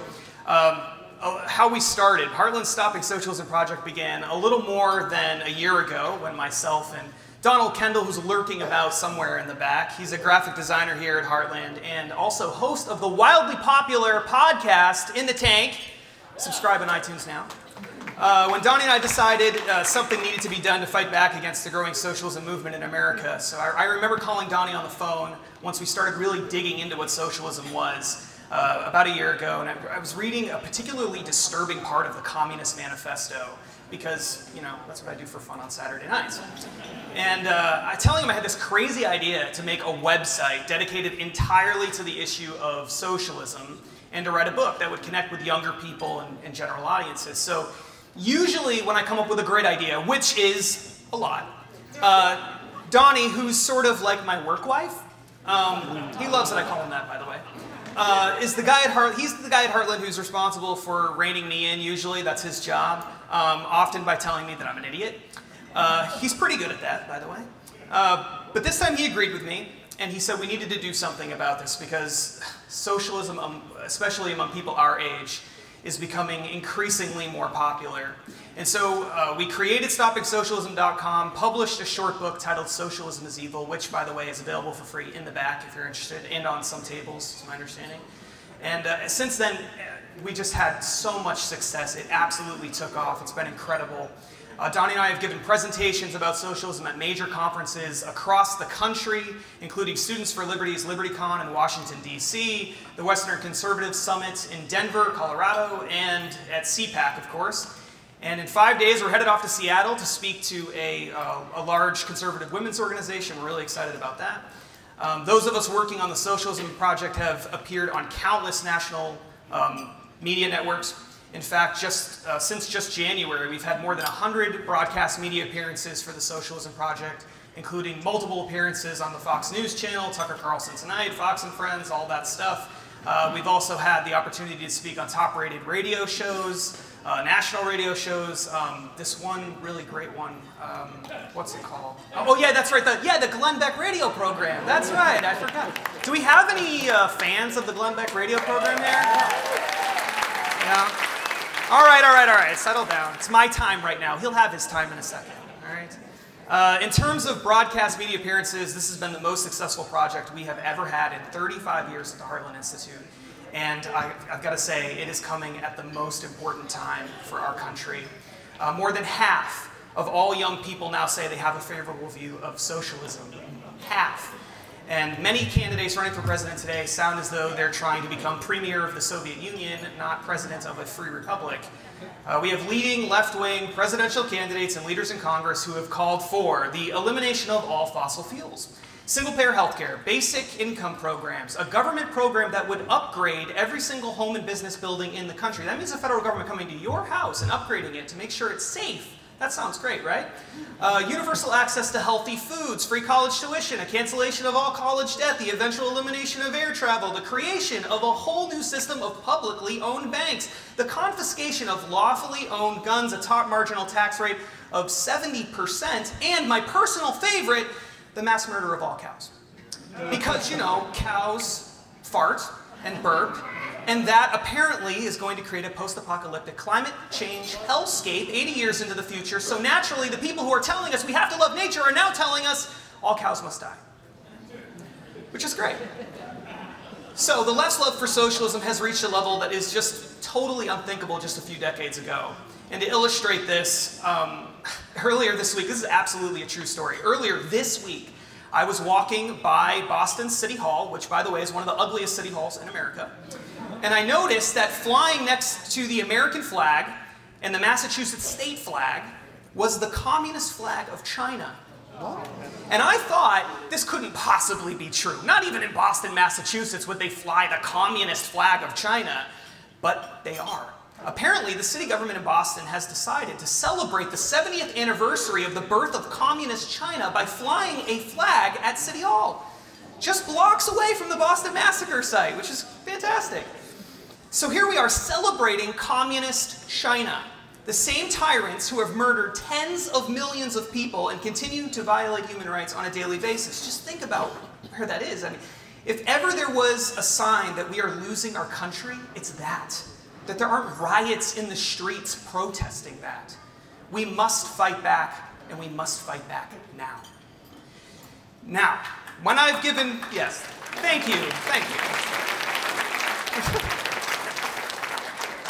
um, uh, how we started, Heartland's Stopping Socialism Project began a little more than a year ago when myself and Donald Kendall, who's lurking about somewhere in the back, he's a graphic designer here at Heartland and also host of the wildly popular podcast In the Tank. Subscribe on iTunes now. Uh, when Donnie and I decided uh, something needed to be done to fight back against the growing socialism movement in America, so I, I remember calling Donnie on the phone once we started really digging into what socialism was uh, about a year ago, and I, I was reading a particularly disturbing part of the Communist Manifesto because you know that's what I do for fun on Saturday nights. And uh, I telling him I had this crazy idea to make a website dedicated entirely to the issue of socialism and to write a book that would connect with younger people and, and general audiences. So usually when I come up with a great idea, which is a lot, uh, Donnie, who's sort of like my work wife, um, he loves that I call him that, by the way. uh, is the guy at Heart. He's the guy at Heartland who's responsible for reining me in. Usually, that's his job. Um, often by telling me that I'm an idiot. Uh, he's pretty good at that, by the way. Uh, but this time he agreed with me, and he said we needed to do something about this because socialism, um, especially among people our age, is becoming increasingly more popular. And so uh, we created StoppingSocialism.com, published a short book titled Socialism is Evil, which, by the way, is available for free in the back if you're interested, and on some tables, is my understanding. And uh, since then, we just had so much success. It absolutely took off. It's been incredible. Uh, Donnie and I have given presentations about socialism at major conferences across the country, including Students for Liberty's LibertyCon in Washington, D.C., the Western Conservative Summit in Denver, Colorado, and at CPAC, of course. And in five days, we're headed off to Seattle to speak to a, uh, a large conservative women's organization. We're really excited about that. Um, those of us working on the Socialism Project have appeared on countless national um, media networks. In fact, just uh, since just January, we've had more than 100 broadcast media appearances for the Socialism Project, including multiple appearances on the Fox News channel, Tucker Carlson Tonight, Fox and Friends, all that stuff. Uh, we've also had the opportunity to speak on top-rated radio shows, uh, national radio shows. Um, this one really great one, um, what's it called? Oh yeah, that's right. The, yeah, the Glenn Beck radio program. That's right. I forgot. Do we have any uh, fans of the Glenn Beck radio program there? All right, all right, all right. Settle down. It's my time right now. He'll have his time in a second. All right. Uh, in terms of broadcast media appearances, this has been the most successful project we have ever had in 35 years at the Heartland Institute. And I, have got to say, it is coming at the most important time for our country. Uh, more than half of all young people now say they have a favorable view of socialism. Half. And many candidates running for president today sound as though they're trying to become premier of the Soviet Union, not president of a free republic. Uh, we have leading left-wing presidential candidates and leaders in Congress who have called for the elimination of all fossil fuels. Single-payer healthcare, basic income programs, a government program that would upgrade every single home and business building in the country. That means the federal government coming to your house and upgrading it to make sure it's safe that sounds great, right? Uh, universal access to healthy foods, free college tuition, a cancellation of all college debt, the eventual elimination of air travel, the creation of a whole new system of publicly owned banks, the confiscation of lawfully owned guns, a top marginal tax rate of 70%, and my personal favorite, the mass murder of all cows. Because, you know, cows fart and burp, and that apparently is going to create a post-apocalyptic climate change hellscape 80 years into the future. So naturally, the people who are telling us we have to love nature are now telling us all cows must die. Which is great. So the left's love for socialism has reached a level that is just totally unthinkable just a few decades ago. And to illustrate this, um, earlier this week, this is absolutely a true story. Earlier this week, I was walking by Boston City Hall, which by the way is one of the ugliest city halls in America and I noticed that flying next to the American flag and the Massachusetts state flag was the communist flag of China. And I thought this couldn't possibly be true. Not even in Boston, Massachusetts would they fly the communist flag of China, but they are. Apparently, the city government in Boston has decided to celebrate the 70th anniversary of the birth of communist China by flying a flag at City Hall, just blocks away from the Boston Massacre site, which is fantastic. So here we are celebrating communist China, the same tyrants who have murdered tens of millions of people and continue to violate human rights on a daily basis. Just think about where that is. I mean, if ever there was a sign that we are losing our country, it's that. That there aren't riots in the streets protesting that. We must fight back, and we must fight back now. Now, when I've given, yes, thank you, thank you.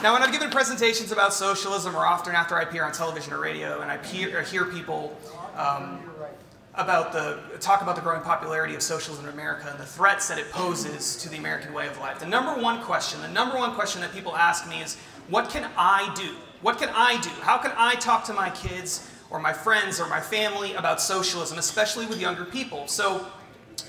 Now, when I've given presentations about socialism, or often after I appear on television or radio, and I hear, hear people um, about the talk about the growing popularity of socialism in America and the threats that it poses to the American way of life, the number one question, the number one question that people ask me is, what can I do? What can I do? How can I talk to my kids or my friends or my family about socialism, especially with younger people? So,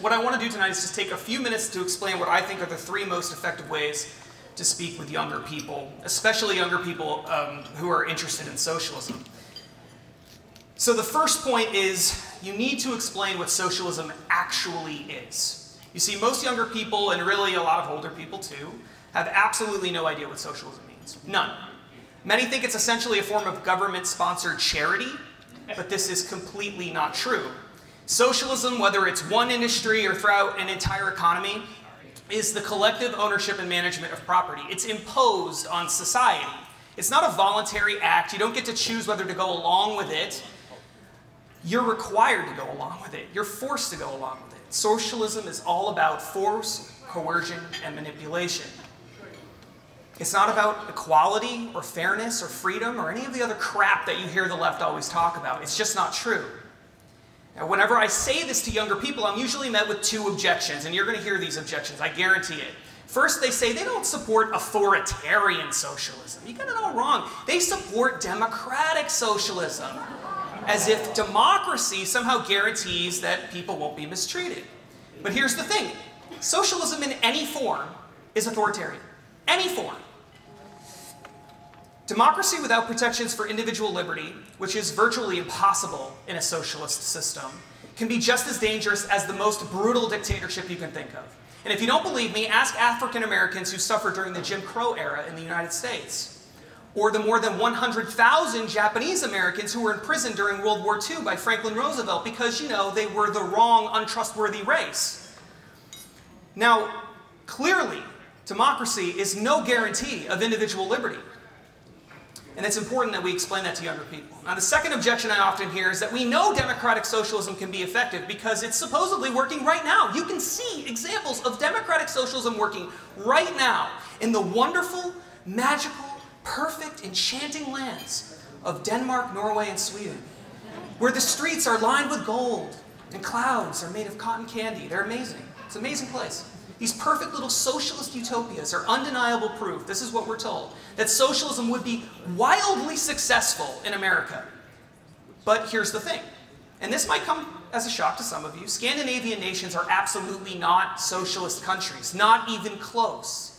what I want to do tonight is just take a few minutes to explain what I think are the three most effective ways to speak with younger people, especially younger people um, who are interested in socialism. So the first point is you need to explain what socialism actually is. You see, most younger people, and really a lot of older people too, have absolutely no idea what socialism means. None. Many think it's essentially a form of government sponsored charity, but this is completely not true. Socialism, whether it's one industry or throughout an entire economy, is the collective ownership and management of property. It's imposed on society. It's not a voluntary act. You don't get to choose whether to go along with it. You're required to go along with it. You're forced to go along with it. Socialism is all about force, coercion, and manipulation. It's not about equality or fairness or freedom or any of the other crap that you hear the left always talk about. It's just not true. Now, whenever I say this to younger people, I'm usually met with two objections, and you're going to hear these objections, I guarantee it. First, they say they don't support authoritarian socialism. You got it all wrong. They support democratic socialism, as if democracy somehow guarantees that people won't be mistreated. But here's the thing socialism in any form is authoritarian. Any form. Democracy without protections for individual liberty, which is virtually impossible in a socialist system, can be just as dangerous as the most brutal dictatorship you can think of. And if you don't believe me, ask African Americans who suffered during the Jim Crow era in the United States. Or the more than 100,000 Japanese Americans who were imprisoned during World War II by Franklin Roosevelt because, you know, they were the wrong, untrustworthy race. Now, clearly, democracy is no guarantee of individual liberty. And it's important that we explain that to younger people. Now, the second objection I often hear is that we know democratic socialism can be effective because it's supposedly working right now. You can see examples of democratic socialism working right now in the wonderful, magical, perfect, enchanting lands of Denmark, Norway, and Sweden, where the streets are lined with gold and clouds are made of cotton candy. They're amazing. It's an amazing place. These perfect little socialist utopias are undeniable proof, this is what we're told, that socialism would be wildly successful in America. But here's the thing, and this might come as a shock to some of you Scandinavian nations are absolutely not socialist countries, not even close.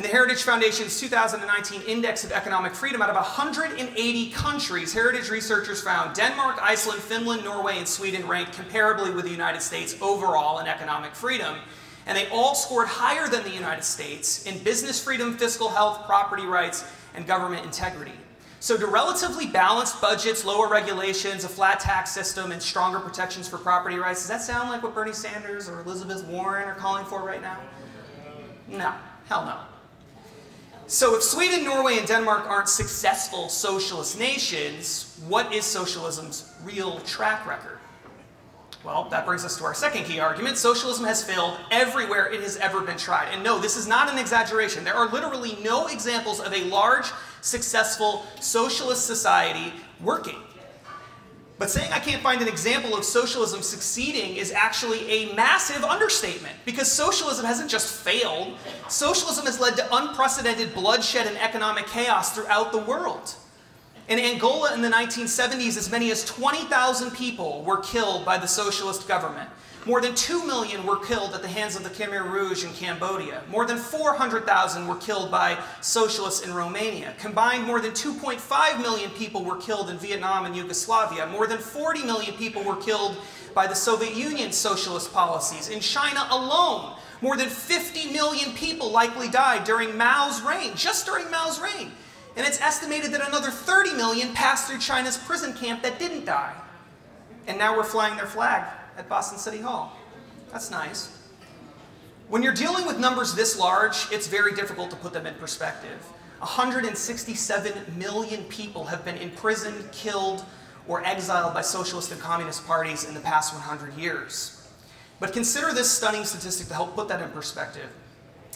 In the Heritage Foundation's 2019 Index of Economic Freedom, out of 180 countries, Heritage researchers found Denmark, Iceland, Finland, Norway, and Sweden ranked comparably with the United States overall in economic freedom and they all scored higher than the United States in business freedom, fiscal health, property rights, and government integrity. So, do relatively balanced budgets, lower regulations, a flat tax system, and stronger protections for property rights, does that sound like what Bernie Sanders or Elizabeth Warren are calling for right now? No, hell no. So, if Sweden, Norway, and Denmark aren't successful socialist nations, what is socialism's real track record? Well, that brings us to our second key argument. Socialism has failed everywhere it has ever been tried. And no, this is not an exaggeration. There are literally no examples of a large, successful socialist society working. But saying I can't find an example of socialism succeeding is actually a massive understatement because socialism hasn't just failed, socialism has led to unprecedented bloodshed and economic chaos throughout the world. In Angola in the 1970s, as many as 20,000 people were killed by the socialist government. More than 2 million were killed at the hands of the Khmer Rouge in Cambodia. More than 400,000 were killed by socialists in Romania. Combined, more than 2.5 million people were killed in Vietnam and Yugoslavia. More than 40 million people were killed by the Soviet Union's socialist policies. In China alone, more than 50 million people likely died during Mao's reign, just during Mao's reign. And it's estimated that another 30 million passed through China's prison camp that didn't die. And now we're flying their flag at Boston City Hall. That's nice. When you're dealing with numbers this large, it's very difficult to put them in perspective. 167 million people have been imprisoned, killed, or exiled by socialist and communist parties in the past 100 years. But consider this stunning statistic to help put that in perspective.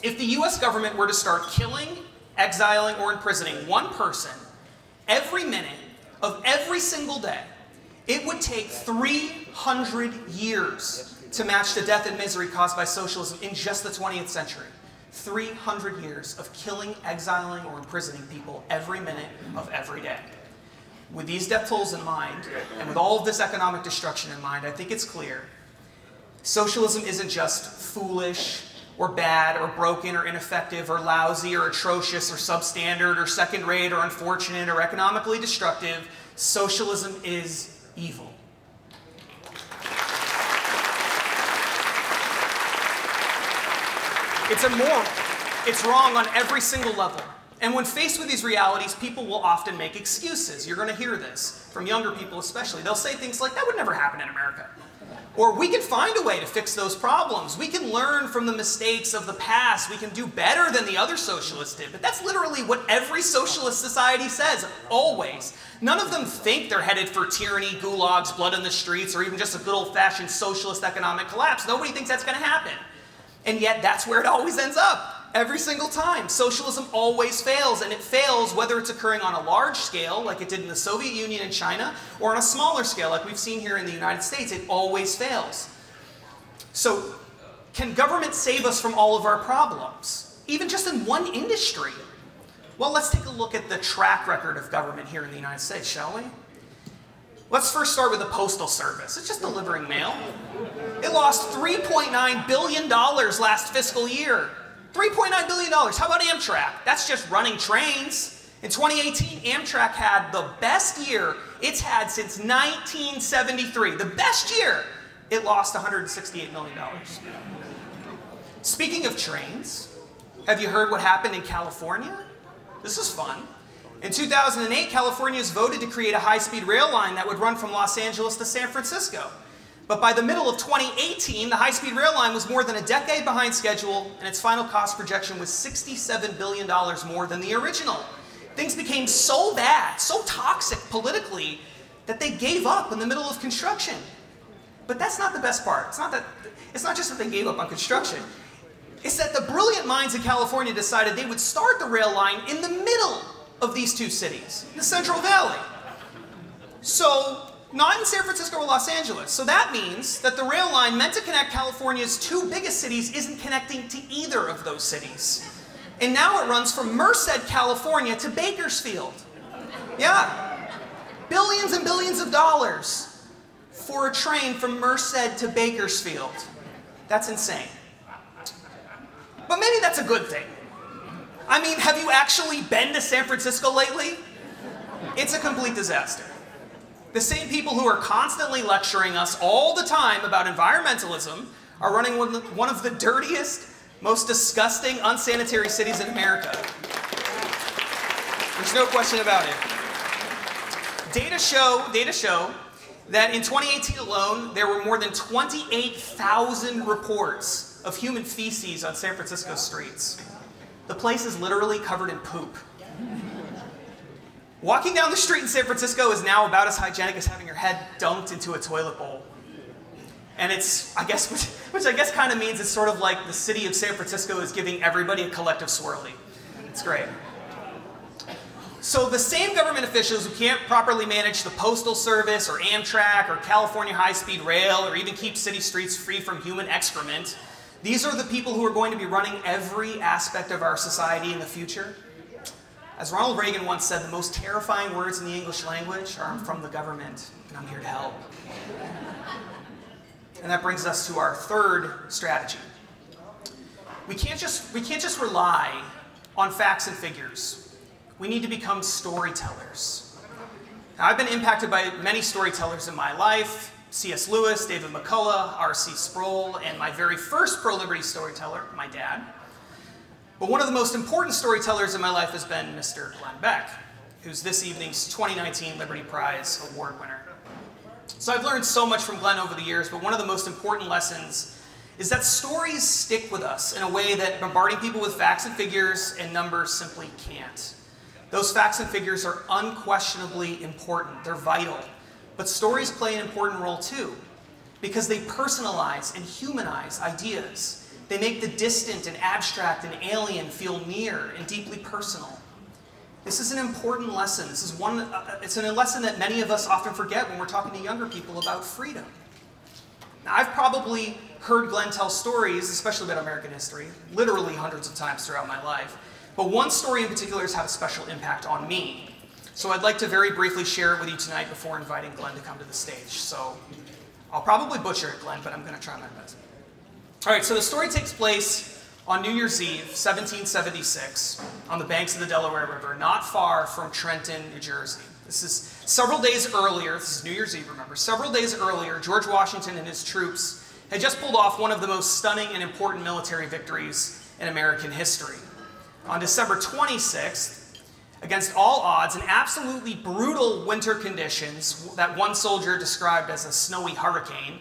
If the US government were to start killing exiling, or imprisoning one person every minute of every single day, it would take 300 years to match the death and misery caused by socialism in just the 20th century. 300 years of killing, exiling, or imprisoning people every minute of every day. With these death tolls in mind, and with all of this economic destruction in mind, I think it's clear socialism isn't just foolish, or bad or broken or ineffective or lousy or atrocious or substandard or second rate or unfortunate or economically destructive. Socialism is evil. It's immoral. It's wrong on every single level. And when faced with these realities, people will often make excuses. You're going to hear this from younger people, especially. They'll say things like, that would never happen in America. Or we can find a way to fix those problems. We can learn from the mistakes of the past. We can do better than the other socialists did. But that's literally what every socialist society says, always. None of them think they're headed for tyranny, gulags, blood in the streets, or even just a good old fashioned socialist economic collapse. Nobody thinks that's going to happen. And yet, that's where it always ends up. Every single time. Socialism always fails, and it fails whether it's occurring on a large scale, like it did in the Soviet Union and China, or on a smaller scale, like we've seen here in the United States. It always fails. So, can government save us from all of our problems? Even just in one industry? Well, let's take a look at the track record of government here in the United States, shall we? Let's first start with the Postal Service. It's just delivering mail. It lost $3.9 billion last fiscal year. $3.9 billion. How about Amtrak? That's just running trains. In 2018, Amtrak had the best year it's had since 1973. The best year. It lost $168 million. Speaking of trains, have you heard what happened in California? This is fun. In 2008, California voted to create a high speed rail line that would run from Los Angeles to San Francisco. But by the middle of 2018, the high speed rail line was more than a decade behind schedule, and its final cost projection was $67 billion more than the original. Things became so bad, so toxic politically, that they gave up in the middle of construction. But that's not the best part. It's not, that, it's not just that they gave up on construction. It's that the brilliant minds in California decided they would start the rail line in the middle of these two cities, the Central Valley. So not in San Francisco or Los Angeles. So that means that the rail line meant to connect California's two biggest cities isn't connecting to either of those cities. And now it runs from Merced, California to Bakersfield. Yeah. Billions and billions of dollars for a train from Merced to Bakersfield. That's insane. But maybe that's a good thing. I mean, have you actually been to San Francisco lately? It's a complete disaster. The same people who are constantly lecturing us all the time about environmentalism are running one of the dirtiest, most disgusting, unsanitary cities in America. There's no question about it. Data show, data show that in 2018 alone, there were more than 28,000 reports of human feces on San Francisco streets. The place is literally covered in poop. Walking down the street in San Francisco is now about as hygienic as having your head dunked into a toilet bowl. And it's, I guess, which, which I guess kind of means it's sort of like the city of San Francisco is giving everybody a collective swirly. It's great. So the same government officials who can't properly manage the Postal Service or Amtrak or California high-speed rail or even keep city streets free from human excrement, these are the people who are going to be running every aspect of our society in the future. As Ronald Reagan once said, the most terrifying words in the English language are from the government, and I'm here to help. And that brings us to our third strategy. We can't just, we can't just rely on facts and figures. We need to become storytellers. Now, I've been impacted by many storytellers in my life. C.S. Lewis, David McCullough, R.C. Sproul, and my very first pro-liberty storyteller, my dad. But one of the most important storytellers in my life has been Mr. Glenn Beck, who's this evening's 2019 Liberty Prize Award winner. So I've learned so much from Glenn over the years, but one of the most important lessons is that stories stick with us in a way that bombarding people with facts and figures and numbers simply can't. Those facts and figures are unquestionably important, they're vital. But stories play an important role too, because they personalize and humanize ideas. They make the distant and abstract and alien feel near and deeply personal. This is an important lesson. This is one, uh, it's a lesson that many of us often forget when we're talking to younger people about freedom. Now, I've probably heard Glenn tell stories, especially about American history, literally hundreds of times throughout my life. But one story in particular has had a special impact on me. So I'd like to very briefly share it with you tonight before inviting Glenn to come to the stage. So I'll probably butcher it, Glenn, but I'm going to try my best. All right, so the story takes place on New Year's Eve, 1776, on the banks of the Delaware River, not far from Trenton, New Jersey. This is several days earlier, this is New Year's Eve, remember, several days earlier, George Washington and his troops had just pulled off one of the most stunning and important military victories in American history. On December 26th, against all odds, in absolutely brutal winter conditions that one soldier described as a snowy hurricane,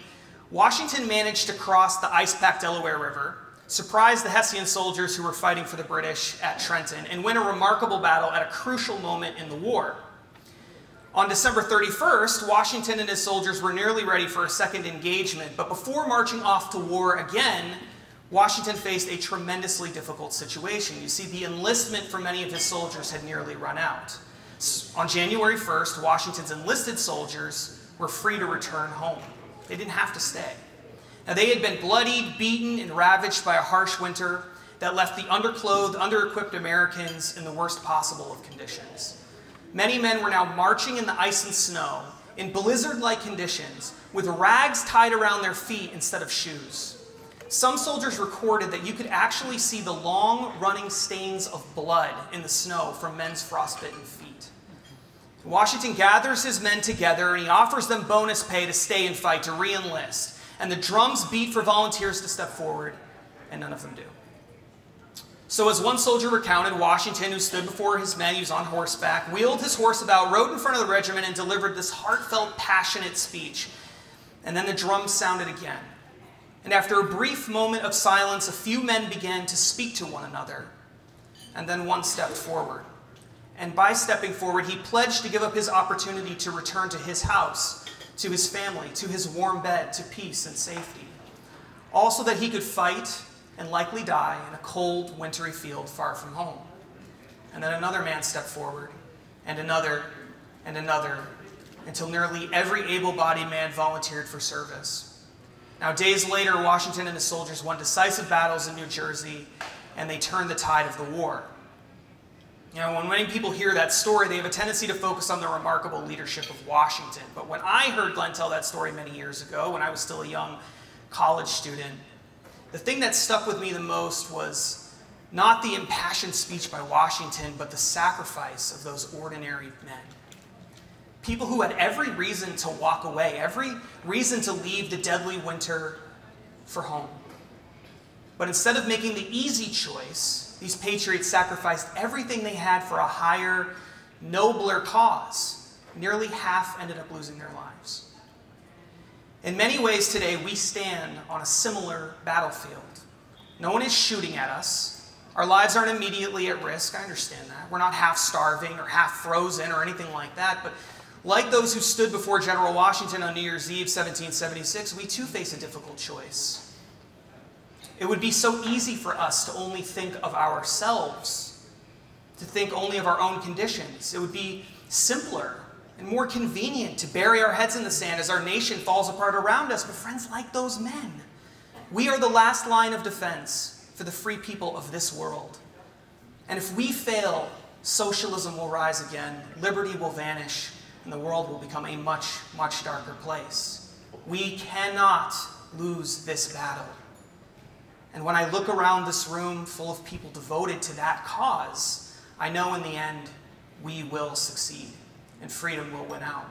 Washington managed to cross the ice packed Delaware River, surprise the Hessian soldiers who were fighting for the British at Trenton, and win a remarkable battle at a crucial moment in the war. On December 31st, Washington and his soldiers were nearly ready for a second engagement, but before marching off to war again, Washington faced a tremendously difficult situation. You see, the enlistment for many of his soldiers had nearly run out. On January 1st, Washington's enlisted soldiers were free to return home. They didn't have to stay. Now, they had been bloodied, beaten, and ravaged by a harsh winter that left the underclothed, under-equipped Americans in the worst possible of conditions. Many men were now marching in the ice and snow in blizzard-like conditions with rags tied around their feet instead of shoes. Some soldiers recorded that you could actually see the long running stains of blood in the snow from men's frostbitten feet. Washington gathers his men together and he offers them bonus pay to stay and fight, to re enlist. And the drums beat for volunteers to step forward, and none of them do. So, as one soldier recounted, Washington, who stood before his men, he was on horseback, wheeled his horse about, rode in front of the regiment, and delivered this heartfelt, passionate speech. And then the drums sounded again. And after a brief moment of silence, a few men began to speak to one another. And then one stepped forward. And by stepping forward, he pledged to give up his opportunity to return to his house, to his family, to his warm bed, to peace and safety. Also, that he could fight and likely die in a cold, wintry field far from home. And then another man stepped forward, and another, and another, until nearly every able bodied man volunteered for service. Now, days later, Washington and his soldiers won decisive battles in New Jersey, and they turned the tide of the war. You know, when many people hear that story, they have a tendency to focus on the remarkable leadership of Washington. But when I heard Glenn tell that story many years ago, when I was still a young college student, the thing that stuck with me the most was not the impassioned speech by Washington, but the sacrifice of those ordinary men. People who had every reason to walk away, every reason to leave the deadly winter for home. But instead of making the easy choice, these patriots sacrificed everything they had for a higher, nobler cause. Nearly half ended up losing their lives. In many ways today, we stand on a similar battlefield. No one is shooting at us. Our lives aren't immediately at risk. I understand that. We're not half starving or half frozen or anything like that. But like those who stood before General Washington on New Year's Eve 1776, we too face a difficult choice. It would be so easy for us to only think of ourselves, to think only of our own conditions. It would be simpler and more convenient to bury our heads in the sand as our nation falls apart around us. But, friends, like those men, we are the last line of defense for the free people of this world. And if we fail, socialism will rise again, liberty will vanish, and the world will become a much, much darker place. We cannot lose this battle. And when I look around this room full of people devoted to that cause, I know in the end we will succeed and freedom will win out.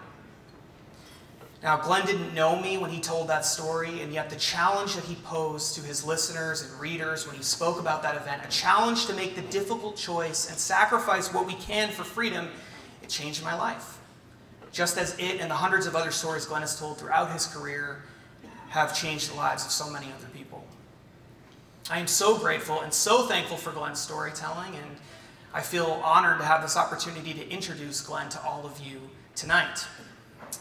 Now, Glenn didn't know me when he told that story, and yet the challenge that he posed to his listeners and readers when he spoke about that event, a challenge to make the difficult choice and sacrifice what we can for freedom, it changed my life. Just as it and the hundreds of other stories Glenn has told throughout his career have changed the lives of so many other people. I am so grateful and so thankful for Glenn's storytelling, and I feel honored to have this opportunity to introduce Glenn to all of you tonight.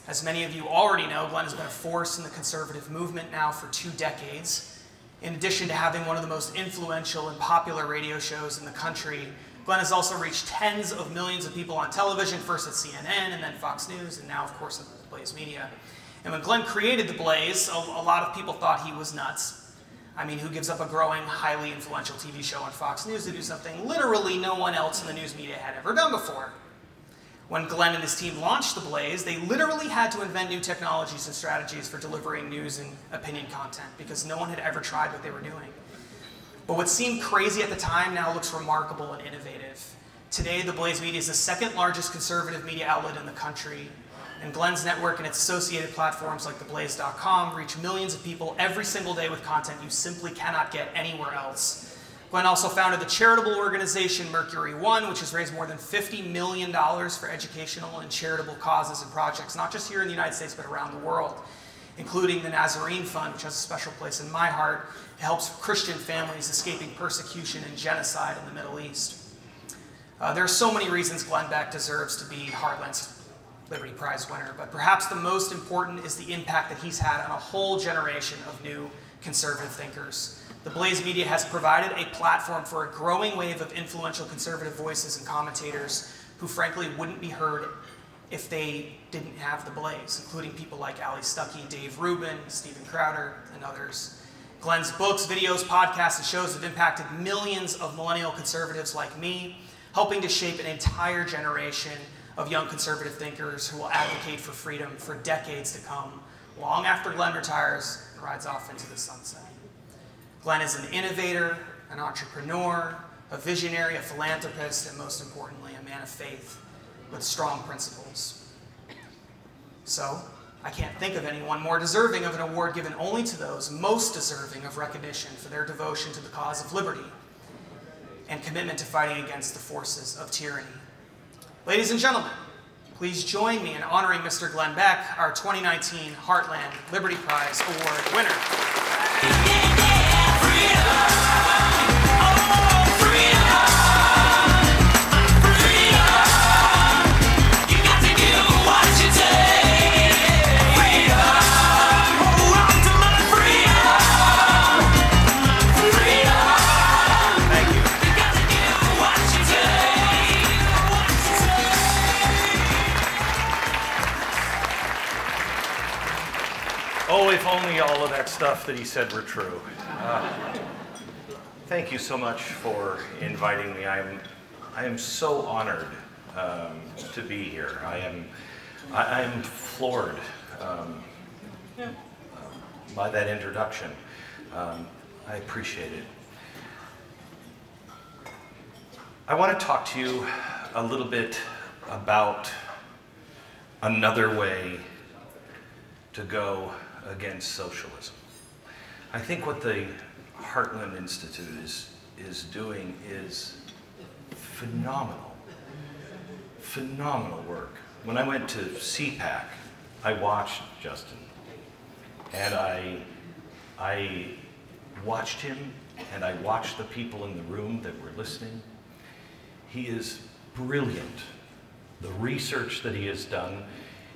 As many of you already know, Glenn has been a force in the conservative movement now for two decades. In addition to having one of the most influential and popular radio shows in the country, Glenn has also reached tens of millions of people on television, first at CNN and then Fox News, and now, of course, at Blaze Media. And when Glenn created The Blaze, a, a lot of people thought he was nuts. I mean, who gives up a growing, highly influential TV show on Fox News to do something literally no one else in the news media had ever done before? When Glenn and his team launched The Blaze, they literally had to invent new technologies and strategies for delivering news and opinion content because no one had ever tried what they were doing. But what seemed crazy at the time now looks remarkable and innovative. Today, The Blaze Media is the second largest conservative media outlet in the country, and Glenn's network and its associated platforms like theblaze.com reach millions of people every single day with content you simply cannot get anywhere else. Glenn also founded the charitable organization Mercury One, which has raised more than $50 million for educational and charitable causes and projects, not just here in the United States, but around the world, including the Nazarene Fund, which has a special place in my heart. It helps Christian families escaping persecution and genocide in the Middle East. Uh, there are so many reasons Glenn Beck deserves to be Heartland's Liberty Prize winner, but perhaps the most important is the impact that he's had on a whole generation of new conservative thinkers. The Blaze Media has provided a platform for a growing wave of influential conservative voices and commentators who frankly wouldn't be heard if they didn't have the Blaze, including people like Allie Stuckey, Dave Rubin, Steven Crowder, and others. Glenn's books, videos, podcasts, and shows have impacted millions of millennial conservatives like me, helping to shape an entire generation of young conservative thinkers who will advocate for freedom for decades to come, long after Glenn retires and rides off into the sunset. Glenn is an innovator, an entrepreneur, a visionary, a philanthropist, and most importantly, a man of faith with strong principles. So, I can't think of anyone more deserving of an award given only to those most deserving of recognition for their devotion to the cause of liberty and commitment to fighting against the forces of tyranny. Ladies and gentlemen, please join me in honoring Mr. Glenn Beck, our 2019 Heartland Liberty Prize Award winner. Stuff that he said were true. Uh, thank you so much for inviting me. I'm, I am so honored um, to be here. I am, I, I'm floored um, by that introduction. Um, I appreciate it. I want to talk to you a little bit about another way to go against socialism. I think what the Heartland Institute is, is doing is phenomenal, phenomenal work. When I went to CPAC, I watched Justin, and I, I watched him, and I watched the people in the room that were listening. He is brilliant. The research that he has done,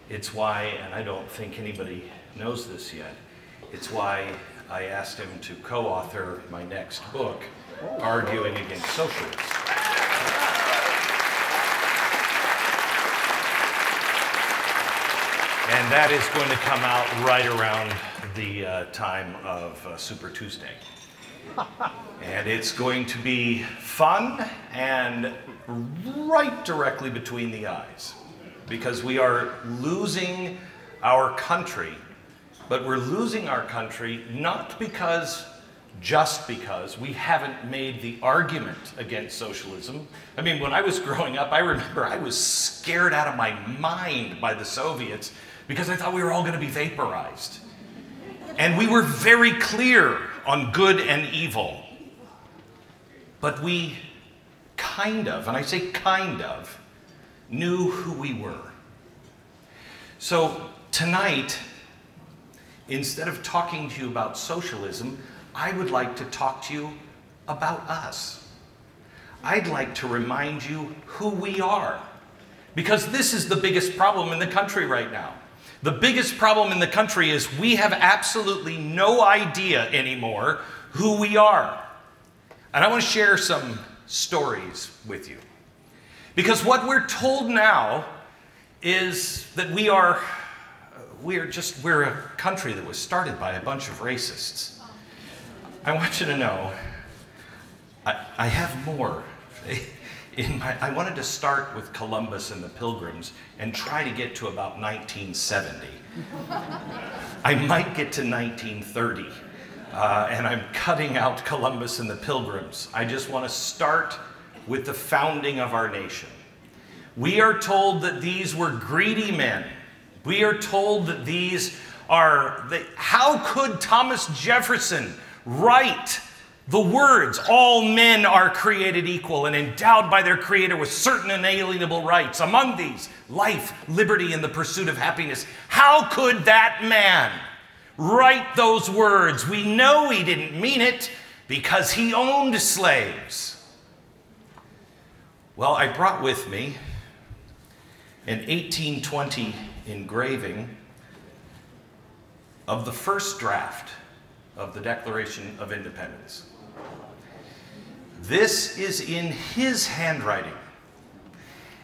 it's why, and I don't think anybody knows this yet, it's why I asked him to co-author my next book, Arguing Against Socialism. And that is going to come out right around the uh, time of uh, Super Tuesday. And it's going to be fun and right directly between the eyes because we are losing our country, but we're losing our country not because, just because, we haven't made the argument against socialism. I mean, when I was growing up, I remember I was scared out of my mind by the Soviets because I thought we were all going to be vaporized. And we were very clear on good and evil. But we kind of, and I say kind of, knew who we were. So tonight, instead of talking to you about socialism, I would like to talk to you about us. I'd like to remind you who we are. Because this is the biggest problem in the country right now. The biggest problem in the country is we have absolutely no idea anymore who we are. And I want to share some stories with you. Because what we're told now is that we are we are just we're a country that was started by a bunch of racists. I want you to know I, I have more. In my, I wanted to start with Columbus and the Pilgrims and try to get to about 1970. I might get to 1930, uh, and I'm cutting out Columbus and the Pilgrims. I just want to start with the founding of our nation. We are told that these were greedy men. We are told that these are, they, how could Thomas Jefferson write The words, all men are created equal and endowed by their Creator with certain inalienable rights, among these, life, liberty, and the pursuit of happiness. How could that man write those words? We know he didn't mean it because he owned slaves. Well, I brought with me an 1820 engraving of the first draft of the Declaration of Independence. This is in his handwriting.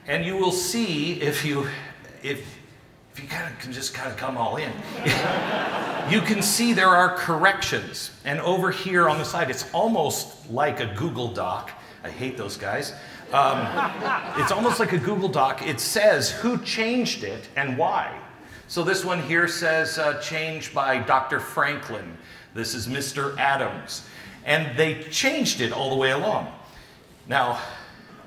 And you will see if you if if you kind of can just kind of come all in, you can see there are corrections. And over here on the side, it's almost like a Google Doc. I hate those guys. Um, it's almost like a Google Doc. It says who changed it and why. So this one here says uh, changed by Dr. Franklin. This is Mr. Adams. And they changed it all the way along. Now,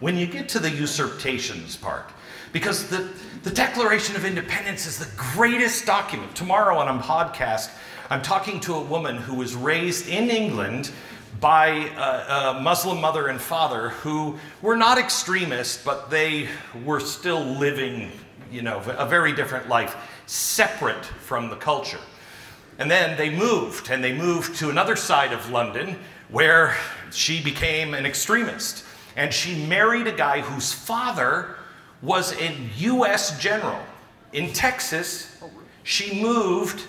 when you get to the usurpations part, because the, the Declaration of Independence is the greatest document. Tomorrow on a podcast, I'm talking to a woman who was raised in England by a, a, Muslim mother and father who were not extremists, but they were still living, you know, a very different life, separate from the culture. And then they moved, and they moved to another side of London where she became an extremist. And she married a guy whose father was a U.S. general. In Texas, she moved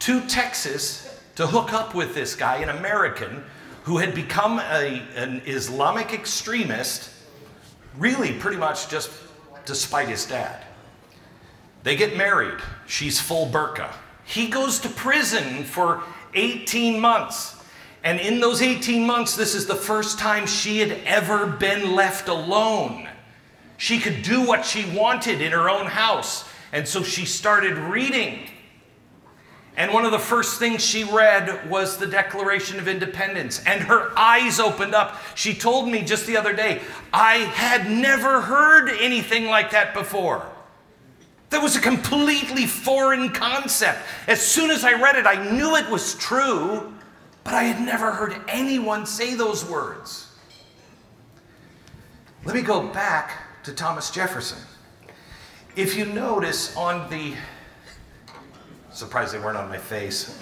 to Texas to hook up with this guy, an American, who had become a, an Islamic extremist, really pretty much just despite his dad. They get married. She's full burqa. He goes to prison for 18 months. And in those 18 months, this is the first time she had ever been left alone. She could do what she wanted in her own house. And so she started reading. And one of the first things she read was the Declaration of Independence. And her eyes opened up. She told me just the other day, I had never heard anything like that before. That was a completely foreign concept. As soon as I read it, I knew it was true, but I had never heard anyone say those words. Let me go back to Thomas Jefferson. If you notice on the, surprised they weren't on my face.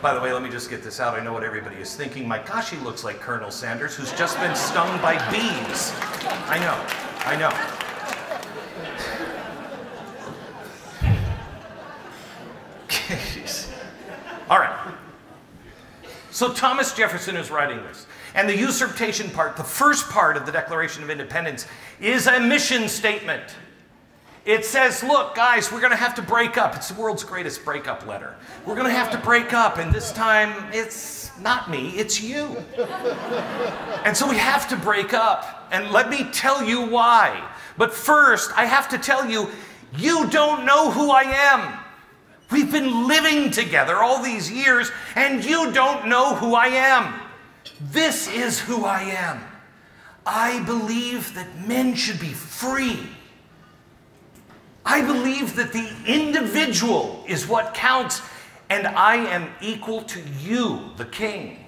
By the way, let me just get this out. I know what everybody is thinking. My gosh, he looks like Colonel Sanders, who's just been stung by bees. I know, I know. All right. So Thomas Jefferson is writing this. And the usurpation part, the first part of the Declaration of Independence, is a mission statement. It says, look, guys, we're going to have to break up. It's the world's greatest breakup letter. We're going to have to break up, and this time it's not me, it's you. and so we have to break up. And let me tell you why. But first, I have to tell you, you don't know who I am. We've been living together all these years, and you don't know who I am. This is who I am. I believe that men should be free. I believe that the individual is what counts, and I am equal to you, the king.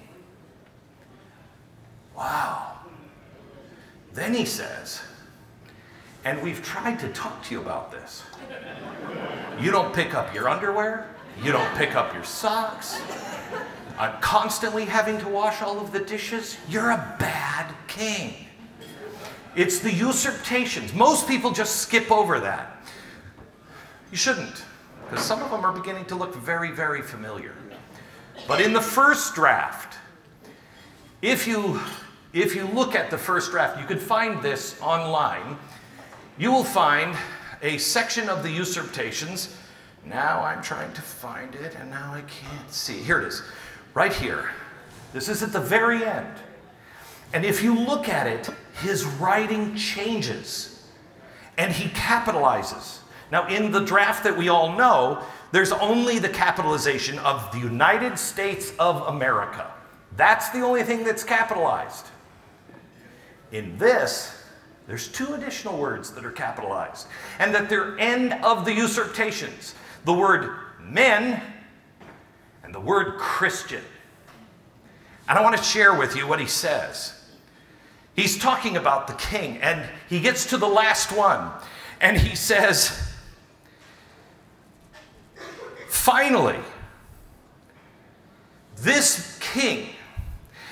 Wow. Then he says, and we've tried to talk to you about this. You don't pick up your underwear. You don't pick up your socks. I'm constantly having to wash all of the dishes. You're a bad king. It's the usurpations. Most people just skip over that. You shouldn't, because some of them are beginning to look very, very familiar. But in the first draft, if you, if you look at the first draft, you can find this online. You will find a section of the usurpations. Now I'm trying to find it, and now I can't see. Here it is, right here. This is at the very end. And if you look at it, his writing changes and he capitalizes. Now, in the draft that we all know, there's only the capitalization of the United States of America. That's the only thing that's capitalized. In this, there's two additional words that are capitalized, and that they're end of the usurpations the word men and the word Christian. And I want to share with you what he says. He's talking about the king, and he gets to the last one, and he says, Finally, this king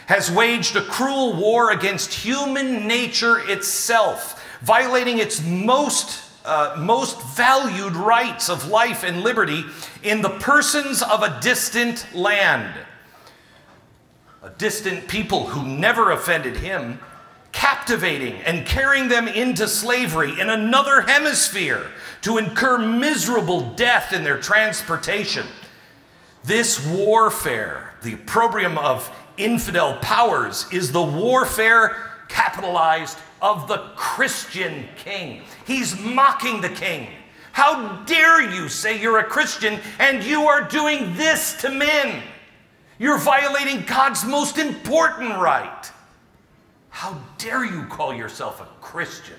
has waged a cruel war against human nature itself, violating its most, uh, most valued rights of life and liberty in the persons of a distant land. A distant people who never offended him, captivating and carrying them into slavery in another hemisphere to incur miserable death in their transportation. This warfare, the opprobrium of infidel powers, is the warfare capitalized of the Christian king. He's mocking the king. How dare you say you're a Christian and you are doing this to men? You're violating God's most important right. How dare you call yourself a Christian?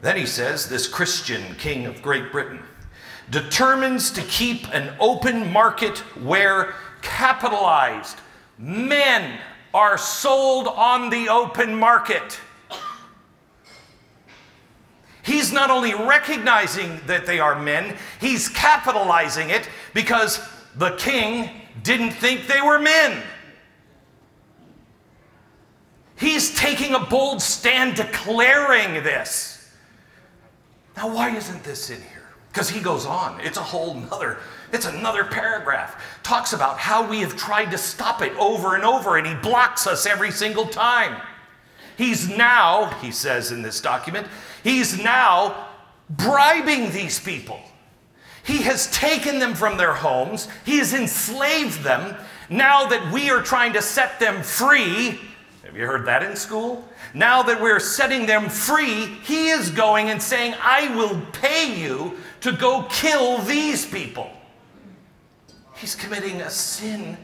Then he says, This Christian king of Great Britain determines to keep an open market where capitalized men are sold on the open market. He's not only recognizing that they are men, he's capitalizing it because the king didn't think they were men. He's taking a bold stand declaring this. Now, why isn't this in here? Because he goes on. It's a whole nother, it's another paragraph. Talks about how we have tried to stop it over and over, and he blocks us every single time. He's now, he says in this document, he's now bribing these people. He has taken them from their homes, he has enslaved them. Now that we are trying to set them free, have you heard that in school? Now that we're setting them free, he is going and saying, I will pay you to go kill these people. He's committing a sin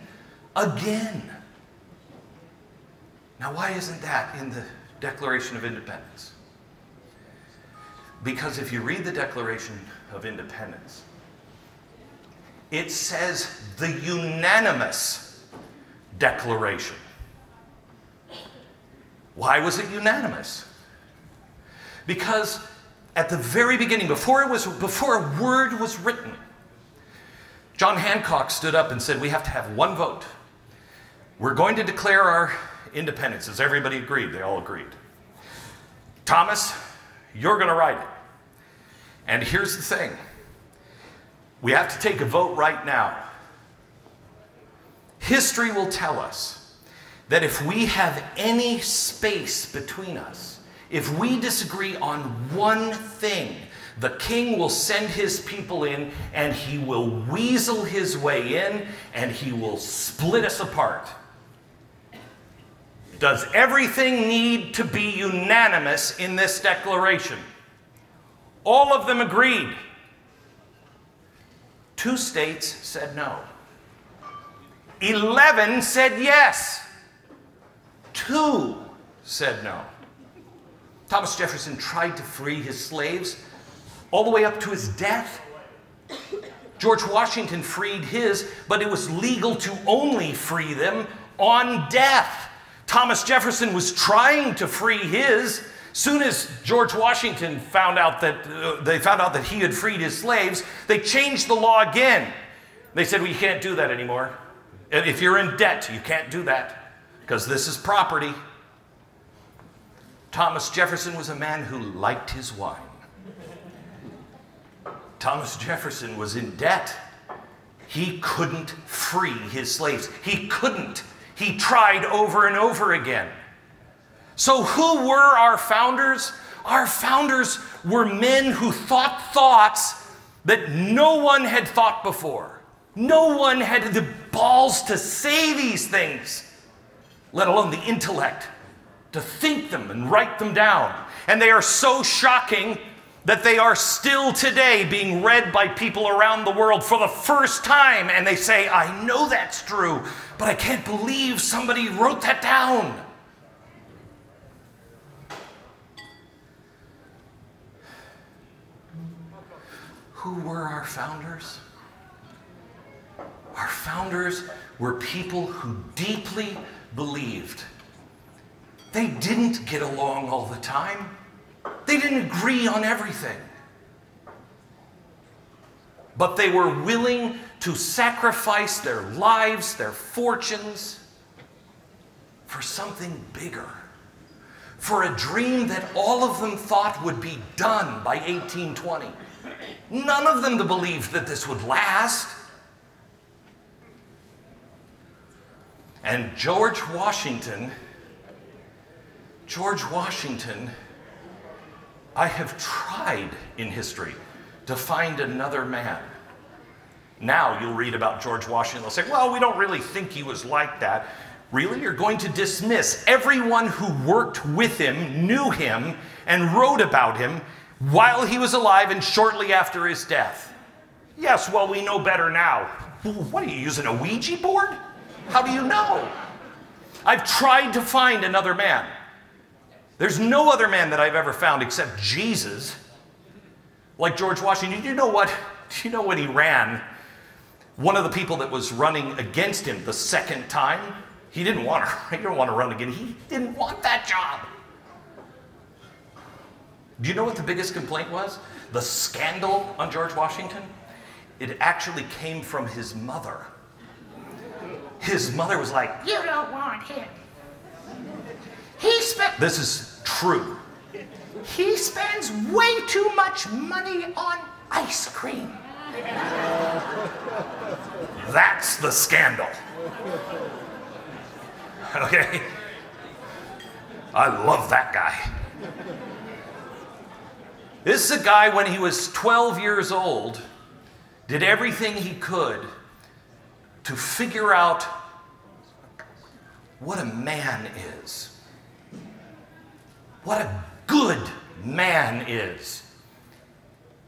again. Now, why isn't that in the Declaration of Independence? Because if you read the Declaration of Independence, it says the unanimous declaration. Why was it unanimous? Because at the very beginning, before, it was, before a word was written, John Hancock stood up and said, We have to have one vote. We're going to declare our independence. As everybody agreed, they all agreed. Thomas, you're going to write it. And here's the thing we have to take a vote right now. History will tell us that if we have any space between us, if we disagree on one thing, the king will send his people in and he will weasel his way in and he will split us apart. Does everything need to be unanimous in this declaration? All of them agreed. Two states said no. 11 said yes. Two said no. Thomas Jefferson tried to free his slaves all the way up to his death. George Washington freed his, but it was legal to only free them on death. Thomas Jefferson was trying to free his. Soon as George Washington found out that uh, they found out that he had freed his slaves, they changed the law again. They said, "We well, can't do that anymore. If you're in debt, you can't do that because this is property." Thomas Jefferson was a man who liked his wine. Thomas Jefferson was in debt. He couldn't free his slaves. He couldn't. He tried over and over again. So, who were our founders? Our founders were men who thought thoughts that no one had thought before. No one had the balls to say these things, let alone the intellect to think them and write them down. And they are so shocking that they are still today being read by people around the world for the first time. And they say, I know that's true, but I can't believe somebody wrote that down. Who were our founders? Our founders were people who deeply believed. They didn't get along all the time. They didn't agree on everything. But they were willing to sacrifice their lives, their fortunes, for something bigger. For a dream that all of them thought would be done by 1820. None of them believed that this would last. And George Washington, George Washington, I have tried in history to find another man. Now you'll read about George Washington, they'll say, well, we don't really think he was like that. Really? You're going to dismiss everyone who worked with him, knew him, and wrote about him while he was alive and shortly after his death. Yes, well, we know better now. What are you using, a Ouija board? How do you know? I've tried to find another man. There's no other man that I've ever found except Jesus, like George Washington. Do you know what? Do you know when he ran? One of the people that was running against him the second time, he didn't want to. He didn't want to run again. He didn't want that job. Do you know what the biggest complaint was? The scandal on George Washington? It actually came from his mother. His mother was like, You don't want him. He spent. This is true. He spends way too much money on ice cream. That's the scandal. Okay? I love that guy. This is a guy, when he was 12 years old, did everything he could to figure out what a man is. What a good man is.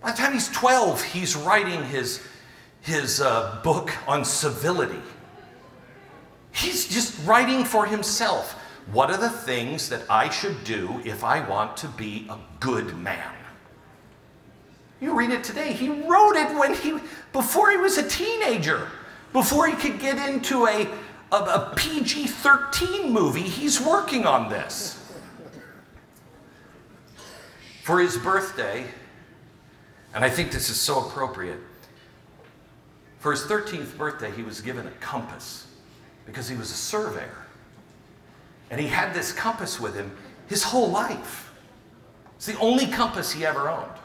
By the time he's 12, he's writing his, his uh, book on civility. He's just writing for himself. What are the things that I should do if I want to be a good man? You read it today. He wrote it when he, before he was a teenager, before he could get into a, a, a PG 13 movie. He's working on this. For his birthday, and I think this is so appropriate, for his 13th birthday, he was given a compass because he was a surveyor. And he had this compass with him his whole life. It's the only compass he ever owned.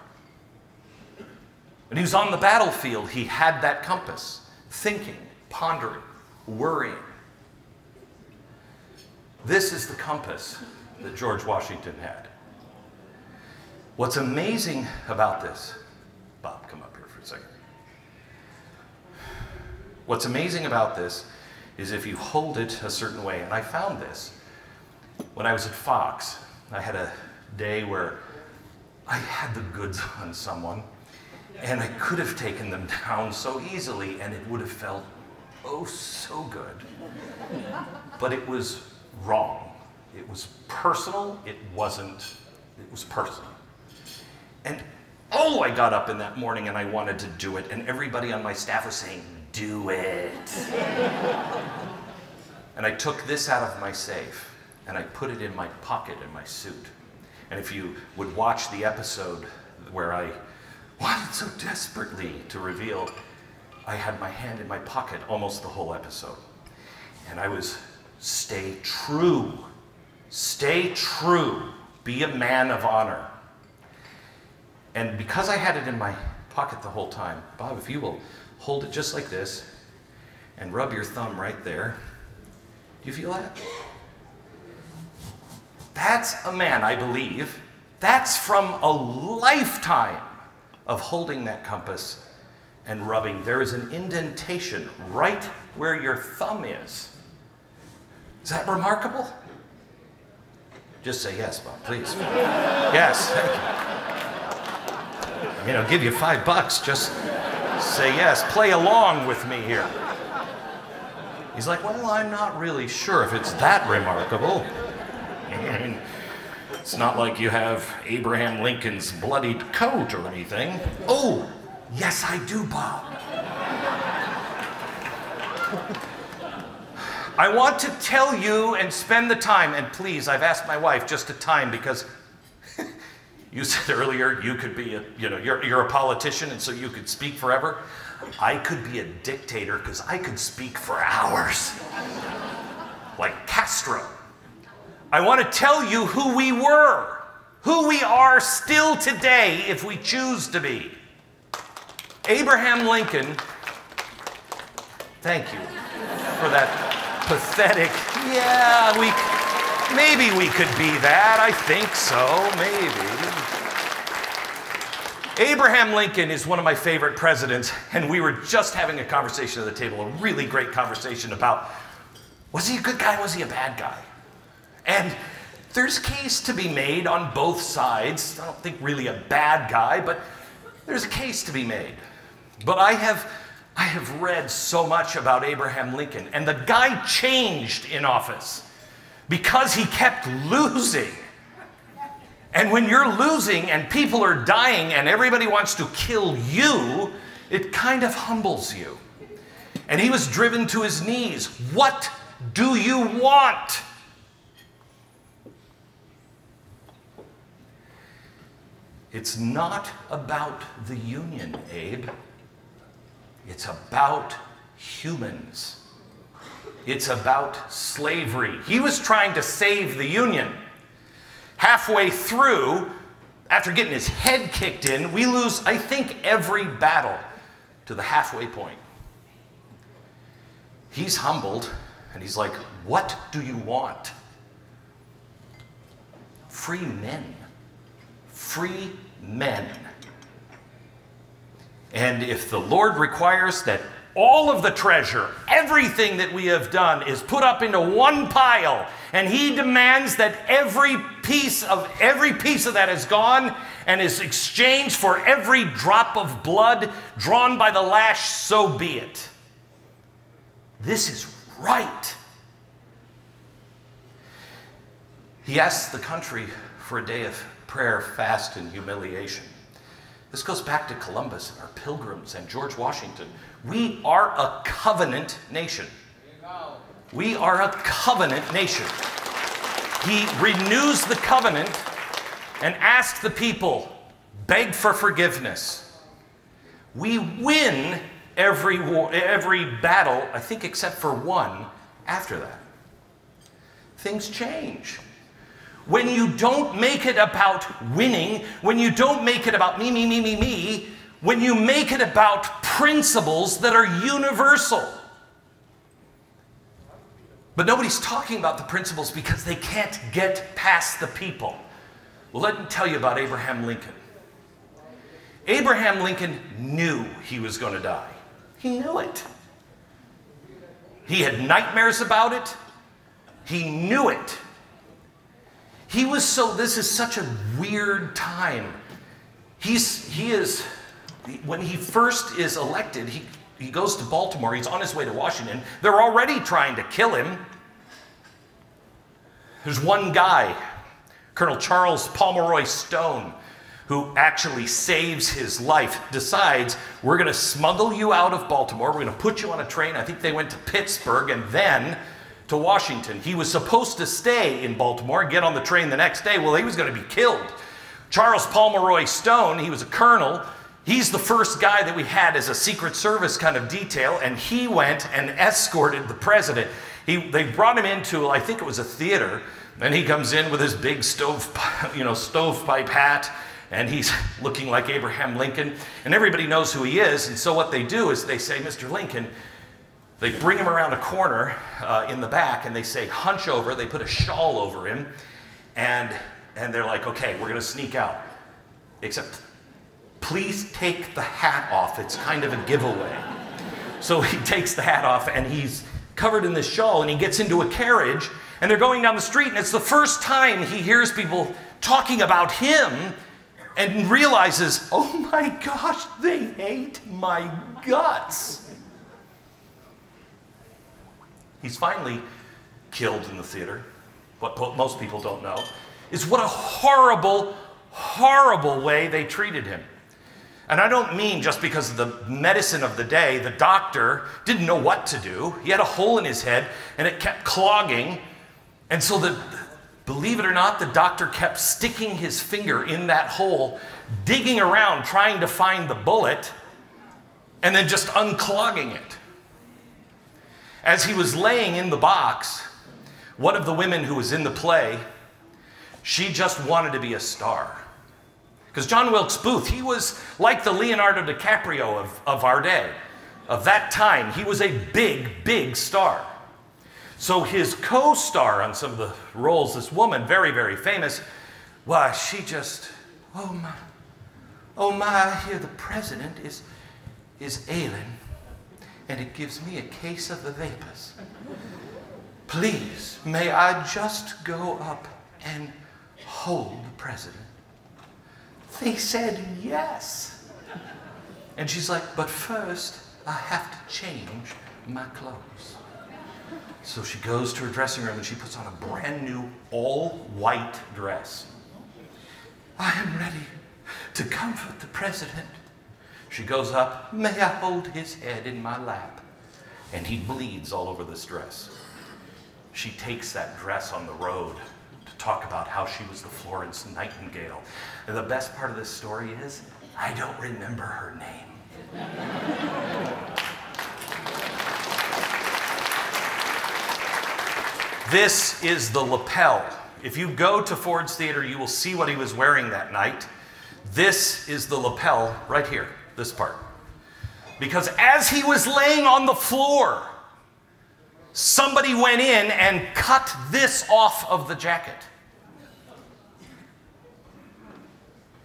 When he was on the battlefield, he had that compass, thinking, pondering, worrying. This is the compass that George Washington had. What's amazing about this, Bob, come up here for a second. What's amazing about this is if you hold it a certain way, and I found this when I was at Fox. I had a day where I had the goods on someone, and I could have taken them down so easily, and it would have felt oh so good. But it was wrong. It was personal. It wasn't, it was personal. And oh, I got up in that morning and I wanted to do it, and everybody on my staff was saying, do it. and I took this out of my safe and I put it in my pocket in my suit. And if you would watch the episode where I wanted so desperately to reveal, I had my hand in my pocket almost the whole episode. And I was, stay true. Stay true. Be a man of honor. And because I had it in my pocket the whole time, Bob, if you will hold it just like this and rub your thumb right there. Do you feel that? That's a man, I believe. That's from a lifetime of holding that compass and rubbing. There is an indentation right where your thumb is. Is that remarkable? Just say yes, Bob, please. yes, thank you. I mean, I'll give you five bucks. Just say yes. Play along with me here. He's like, well, I'm not really sure if it's that remarkable. It's not like you have Abraham Lincoln's bloodied coat or anything. Oh, yes, I do, Bob. I want to tell you and spend the time, and please, I've asked my wife just a time because you said earlier you could be a, you know, you're, you're a politician and so you could speak forever. I could be a dictator because I could speak for hours, like Castro. I want to tell you who we were, who we are still today if we choose to be. Abraham Lincoln, thank you for that pathetic, yeah, we, maybe we could be that. I think so, maybe. Abraham Lincoln is one of my favorite presidents, and we were just having a conversation at the table, a really great conversation about was he a good guy, was he a bad guy? And there's a case to be made on both sides. I don't think really a bad guy, but there's a case to be made. But I have I have read so much about Abraham Lincoln, and the guy changed in office because he kept losing. And when you're losing and people are dying and everybody wants to kill you, it kind of humbles you. And he was driven to his knees. What do you want? It's not about the Union, Abe. It's about humans. It's about slavery. He was trying to save the Union. Halfway through, after getting his head kicked in, we lose, I think, every battle to the halfway point. He's humbled and he's like, What do you want? Free men. Free men. And if the Lord requires that all of the treasure, everything that we have done, is put up into one pile, and He demands that every piece of every piece of that is gone and is exchanged for every drop of blood drawn by the lash, so be it. This is right. He asks the country for a day of prayer, fast, and humiliation. This goes back to Columbus and our pilgrims and George Washington. We are a covenant nation. We are a covenant nation. He renews the covenant and asks the people, beg for forgiveness. We win every, war, every battle, I think, except for one after that. Things change. When you don't make it about winning, when you don't make it about me, me, me, me, me, when you make it about principles that are universal. But nobody's talking about the principles because they can't get past the people. Well, let me tell you about Abraham Lincoln. Abraham Lincoln knew he was going to die. He knew it. He had nightmares about it. He knew it. He was so, this is such a weird time. He's, he is, when he first is elected, he, he goes to Baltimore, he's on his way to Washington. They're already trying to kill him. There's one guy, Colonel Charles Pomeroy Stone, who actually saves his life, decides we're going to smuggle you out of Baltimore, we're going to put you on a train. I think they went to Pittsburgh, and then to Washington. He was supposed to stay in Baltimore and get on the train the next day. Well, he was going to be killed. Charles Pomeroy Stone, he was a colonel. He's the first guy that we had as a Secret Service kind of detail, and he went and escorted the president. He, they brought him into, I think it was a theater, and he comes in with his big stove, you know, stovepipe hat, and he's looking like Abraham Lincoln, and everybody knows who he is. And so what they do is they say, Mr. Lincoln, they bring him around a corner uh, in the back and they say, hunch over. They put a shawl over him and, and they're like, okay, we're going to sneak out. Except, please take the hat off. It's kind of a giveaway. So he takes the hat off and he's covered in this shawl and he gets into a carriage and they're going down the street and it's the first time he hears people talking about him and realizes, oh my gosh, they hate my guts. He's finally killed in the theater. What most people don't know is what a horrible, horrible way they treated him. And I don't mean just because of the medicine of the day. The doctor didn't know what to do. He had a hole in his head and it kept clogging. And so, the, believe it or not, the doctor kept sticking his finger in that hole, digging around, trying to find the bullet, and then just unclogging it. As he was laying in the box, one of the women who was in the play, she just wanted to be a star. Because John Wilkes Booth, he was like the Leonardo DiCaprio of, of our day, of that time. He was a big, big star. So his co star on some of the roles, this woman, very, very famous, why, she just, oh my, oh my, hear the president is, is ailing, and it gives me a case of the vapors. Please, may I just go up and hold the president? They said yes. And she's like, but first, I have to change my clothes. So she goes to her dressing room and she puts on a brand new all white dress. I am ready to comfort the president. She goes up, may I hold his head in my lap? And he bleeds all over this dress. She takes that dress on the road to talk about how she was the Florence Nightingale. And the best part of this story is, I don't remember her name. This is the lapel. If you go to Ford's Theater, you will see what he was wearing that night. This is the lapel right here, this part. Because as he was laying on the floor, somebody went in and cut this off of the jacket.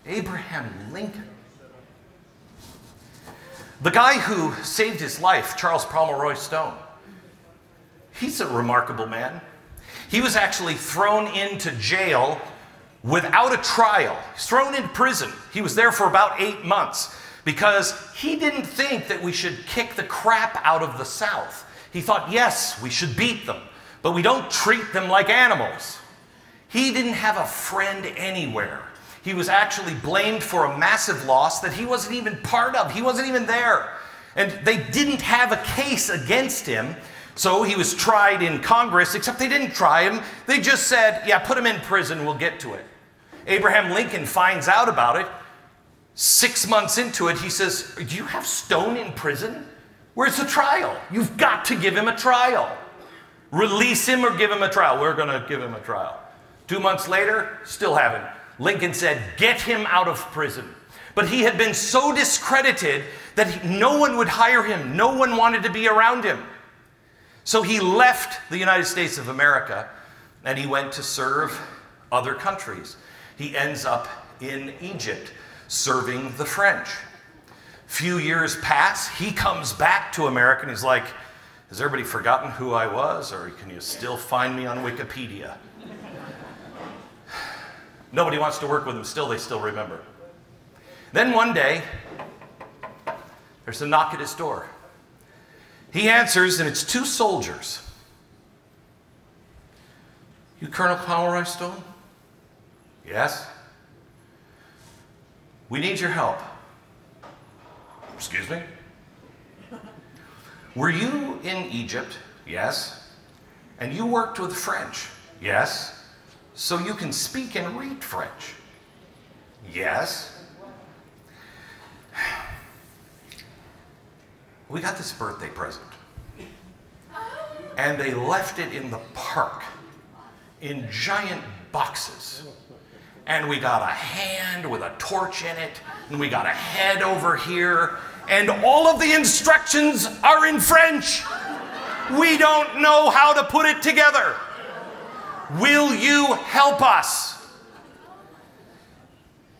Abraham Lincoln. The guy who saved his life, Charles Pomeroy Stone, he's a remarkable man. He was actually thrown into jail without a trial. He's thrown in prison. He was there for about eight months because he didn't think that we should kick the crap out of the South. He thought, yes, we should beat them, but we don't treat them like animals. He didn't have a friend anywhere. He was actually blamed for a massive loss that he wasn't even part of. He wasn't even there. And they didn't have a case against him. So he was tried in Congress, except they didn't try him. They just said, yeah, put him in prison, we'll get to it. Abraham Lincoln finds out about it. Six months into it, he says, Do you have Stone in prison? Where's the trial? You've got to give him a trial. Release him or give him a trial. We're going to give him a trial. Two months later, still haven't. Lincoln said, Get him out of prison. But he had been so discredited that he, no one would hire him, no one wanted to be around him. So he left the United States of America and he went to serve other countries. He ends up in Egypt serving the French. Few years pass, he comes back to America and he's like, Has everybody forgotten who I was, or can you still find me on Wikipedia? Nobody wants to work with him, still, they still remember. Then one day, there's a knock at his door. He answers, and it's two soldiers. You Colonel Pomeroy Stone? Yes. We need your help. Excuse me? Were you in Egypt? Yes. And you worked with French? Yes. So you can speak and read French? Yes. We got this birthday present. And they left it in the park in giant boxes. And we got a hand with a torch in it, and we got a head over here, and all of the instructions are in French. We don't know how to put it together. Will you help us?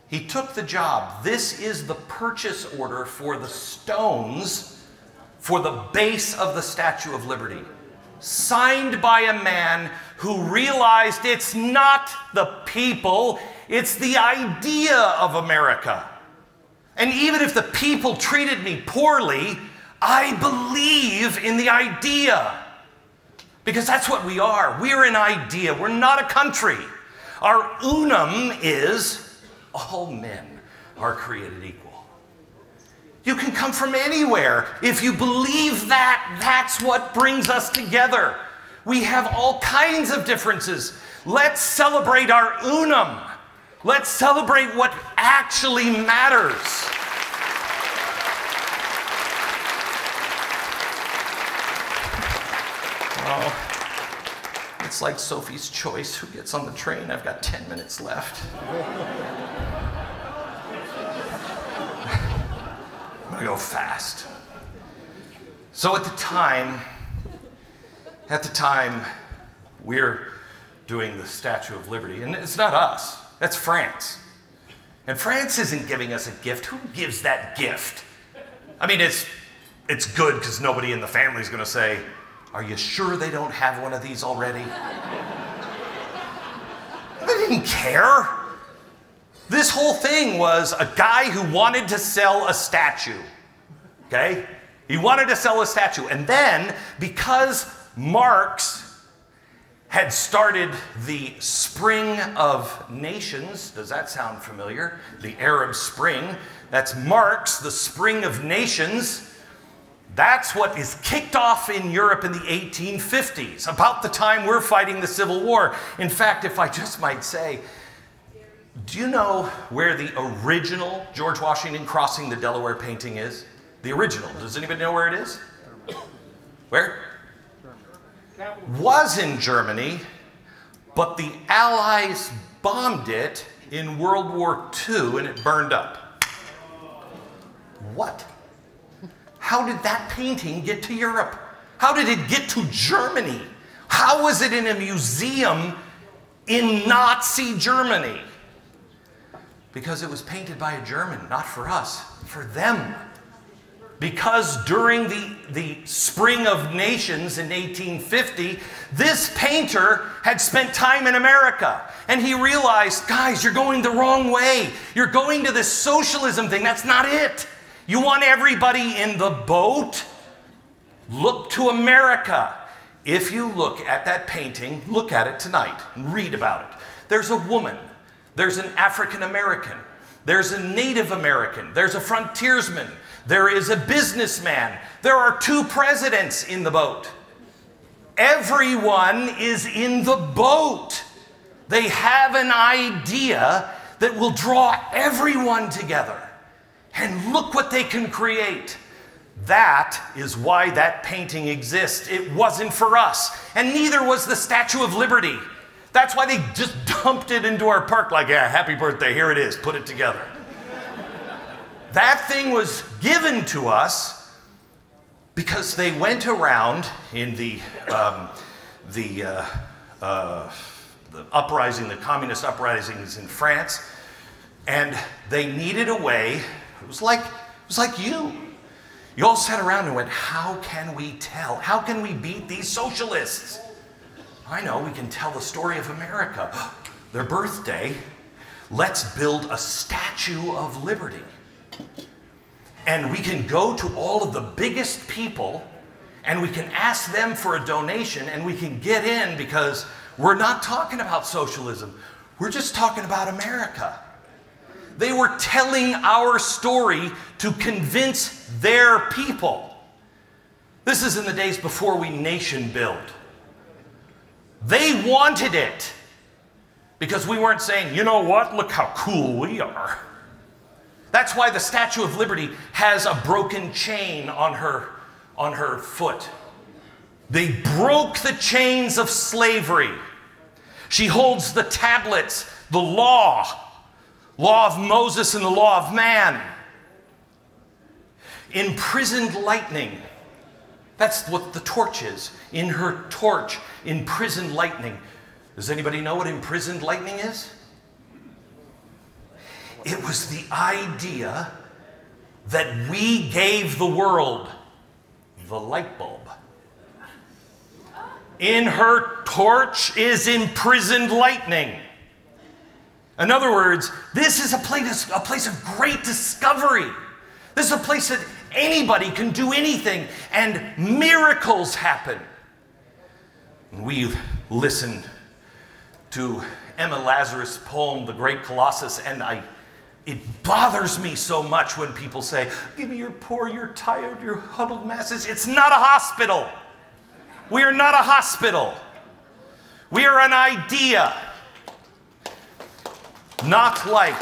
He took the job. This is the purchase order for the stones for the base of the Statue of Liberty, signed by a man who realized it's not the people, it's the idea of America. And even if the people treated me poorly, I believe in the idea. Because that's what we are. We're an idea, we're not a country. Our unum is all men are created equal. You can come from anywhere. If you believe that, that's what brings us together. We have all kinds of differences. Let's celebrate our unum. Let's celebrate what actually matters. Well, it's like Sophie's choice who gets on the train. I've got 10 minutes left. I'm gonna go fast. So at the time, at the time, we're doing the Statue of Liberty, and it's not us, that's France. And France isn't giving us a gift. Who gives that gift? I mean, it's, it's good because nobody in the family is going to say, Are you sure they don't have one of these already? they didn't care. This whole thing was a guy who wanted to sell a statue. Okay? He wanted to sell a statue. And then, because Marx had started the Spring of Nations. Does that sound familiar? The Arab Spring. That's Marx, the Spring of Nations. That's what is kicked off in Europe in the 1850s, about the time we're fighting the Civil War. In fact, if I just might say, do you know where the original George Washington crossing the Delaware painting is? The original. Does anybody know where it is? Where? Was in Germany, but the Allies bombed it in World War II and it burned up. What? How did that painting get to Europe? How did it get to Germany? How was it in a museum in Nazi Germany? Because it was painted by a German, not for us, for them because during the, the Spring of Nations in 1850, this painter had spent time in America. And he realized, guys, you're going the wrong way. You're going to this socialism thing. That's not it. You want everybody in the boat? Look to America. If you look at that painting, look at it tonight and read about it. There's a woman, there's an African American, there's a Native American, there's a frontiersman, there is a businessman. There are two presidents in the boat. Everyone is in the boat. They have an idea that will draw everyone together. And look what they can create. That is why that painting exists. It wasn't for us, and neither was the Statue of Liberty. That's why they just dumped it into our park, like, yeah, happy birthday, here it is, put it together. That thing was given to us because they went around in the, um, the, uh, uh, the uprising, the communist uprisings in France, and they needed a way. It was like, it was like you. You all sat around and went, How can we tell? How can we beat these socialists? I know, we can tell the story of America. Their birthday. Let's build a statue of liberty. And we can go to all of the biggest people and we can ask them for a donation and we can get in because we're not talking about socialism. We're just talking about America. They were telling our story to convince their people. This is in the days before we nation build. They wanted it because we weren't saying, you know what, look how cool we are. That's why the Statue of Liberty has a broken chain on her, on her foot. They broke the chains of slavery. She holds the tablets, the law, law of Moses and the law of man. Imprisoned lightning. That's what the torch is. In her torch, imprisoned lightning. Does anybody know what imprisoned lightning is? It was the idea that we gave the world the light bulb. In her torch is imprisoned lightning. In other words, this is a place, a place of great discovery. This is a place that anybody can do anything and miracles happen. We listened to Emma Lazarus' poem, The Great Colossus, and I It bothers me so much when people say, Give me your poor, you're tired, you're huddled masses. It's not a hospital. We are not a hospital. We are an idea. Not like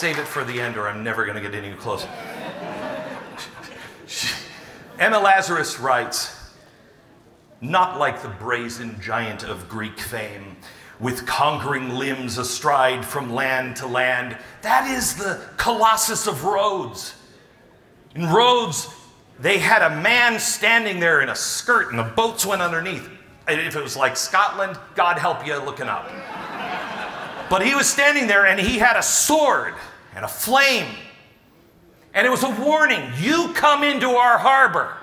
Save it for the end, or I'm never going to get any closer. Emma Lazarus writes, not like the brazen giant of Greek fame, with conquering limbs astride from land to land. That is the Colossus of Rhodes. In Rhodes, they had a man standing there in a skirt and the boats went underneath. If it was like Scotland, God help you looking up. But he was standing there and he had a sword and a flame. And it was a warning you come into our harbor,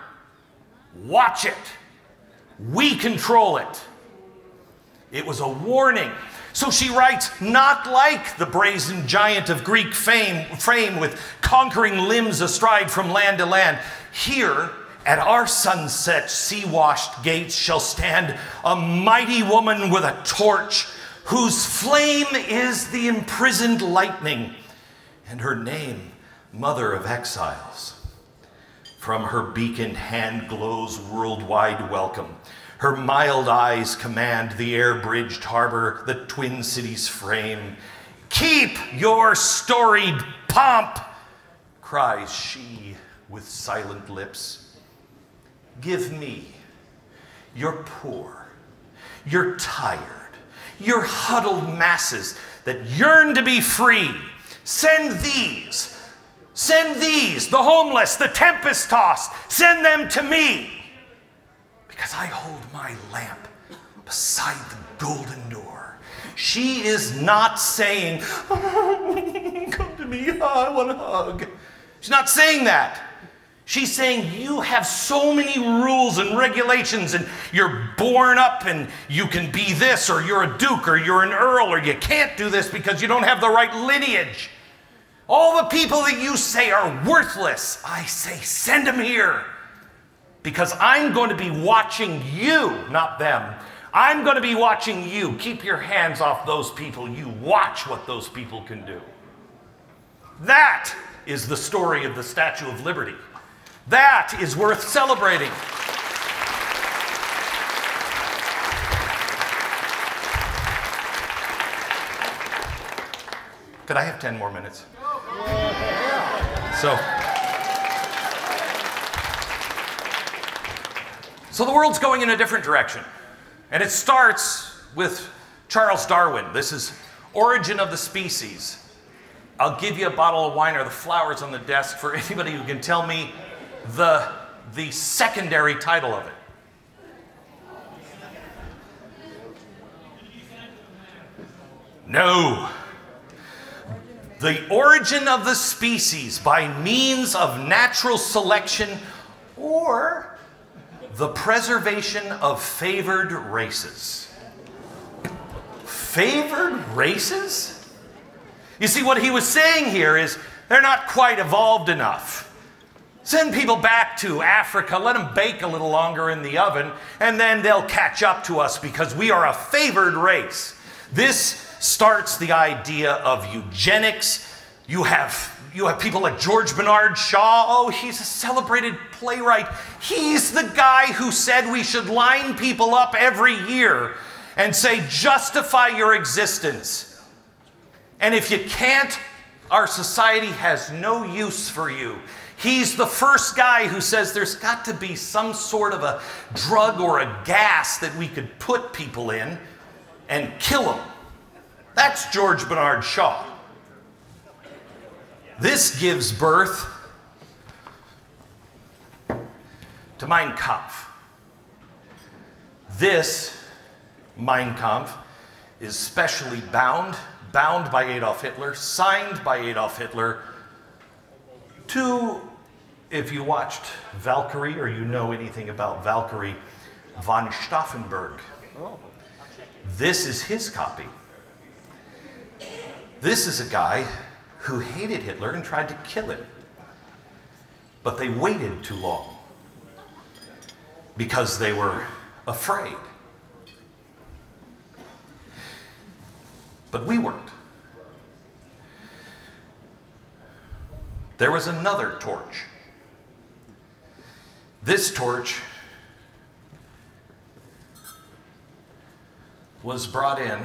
watch it. We control it. It was a warning. So she writes, not like the brazen giant of Greek fame, fame with conquering limbs astride from land to land. Here, at our sunset sea washed gates shall stand a mighty woman with a torch, whose flame is the imprisoned lightning, and her name, Mother of Exiles. From her beaconed hand glows worldwide welcome. Her mild eyes command the air bridged harbor, the twin cities frame. Keep your storied pomp, cries she with silent lips. Give me, you're poor, you're tired, you're huddled masses that yearn to be free. Send these, send these, the homeless, the tempest tossed, send them to me because I hold my lamp beside the golden door. She is not saying, Come to me, I want a hug. She's not saying that. She's saying you have so many rules and regulations, and you're born up, and you can be this, or you're a duke, or you're an earl, or you can't do this because you don't have the right lineage. All the people that you say are worthless, I say, send them here because I'm going to be watching you, not them. I'm going to be watching you. Keep your hands off those people. You watch what those people can do. That is the story of the Statue of Liberty. That is worth celebrating. Could I have 10 more minutes? So, so the world's going in a different direction. And it starts with Charles Darwin. This is Origin of the Species. I'll give you a bottle of wine or the flowers on the desk for anybody who can tell me the, the secondary title of it. No. The origin of the species by means of natural selection or the preservation of favored races. Favored races? You see, what he was saying here is they're not quite evolved enough. Send people back to Africa, let them bake a little longer in the oven, and then they'll catch up to us because we are a favored race. This starts the idea of eugenics. You have you have people like George Bernard Shaw. Oh, he's a celebrated playwright. He's the guy who said we should line people up every year and say, justify your existence. And if you can't, our society has no use for you. He's the first guy who says there's got to be some sort of a drug or a gas that we could put people in and kill them. That's George Bernard Shaw. This gives birth to Mein Kampf. This Mein Kampf is specially bound, bound by Adolf Hitler, signed by Adolf Hitler to, if you watched Valkyrie or you know anything about Valkyrie, von Stauffenberg. Oh. This is his copy. This is a guy who hated Hitler and tried to kill him. But they waited too long because they were afraid. But we weren't. There was another torch. This torch was brought in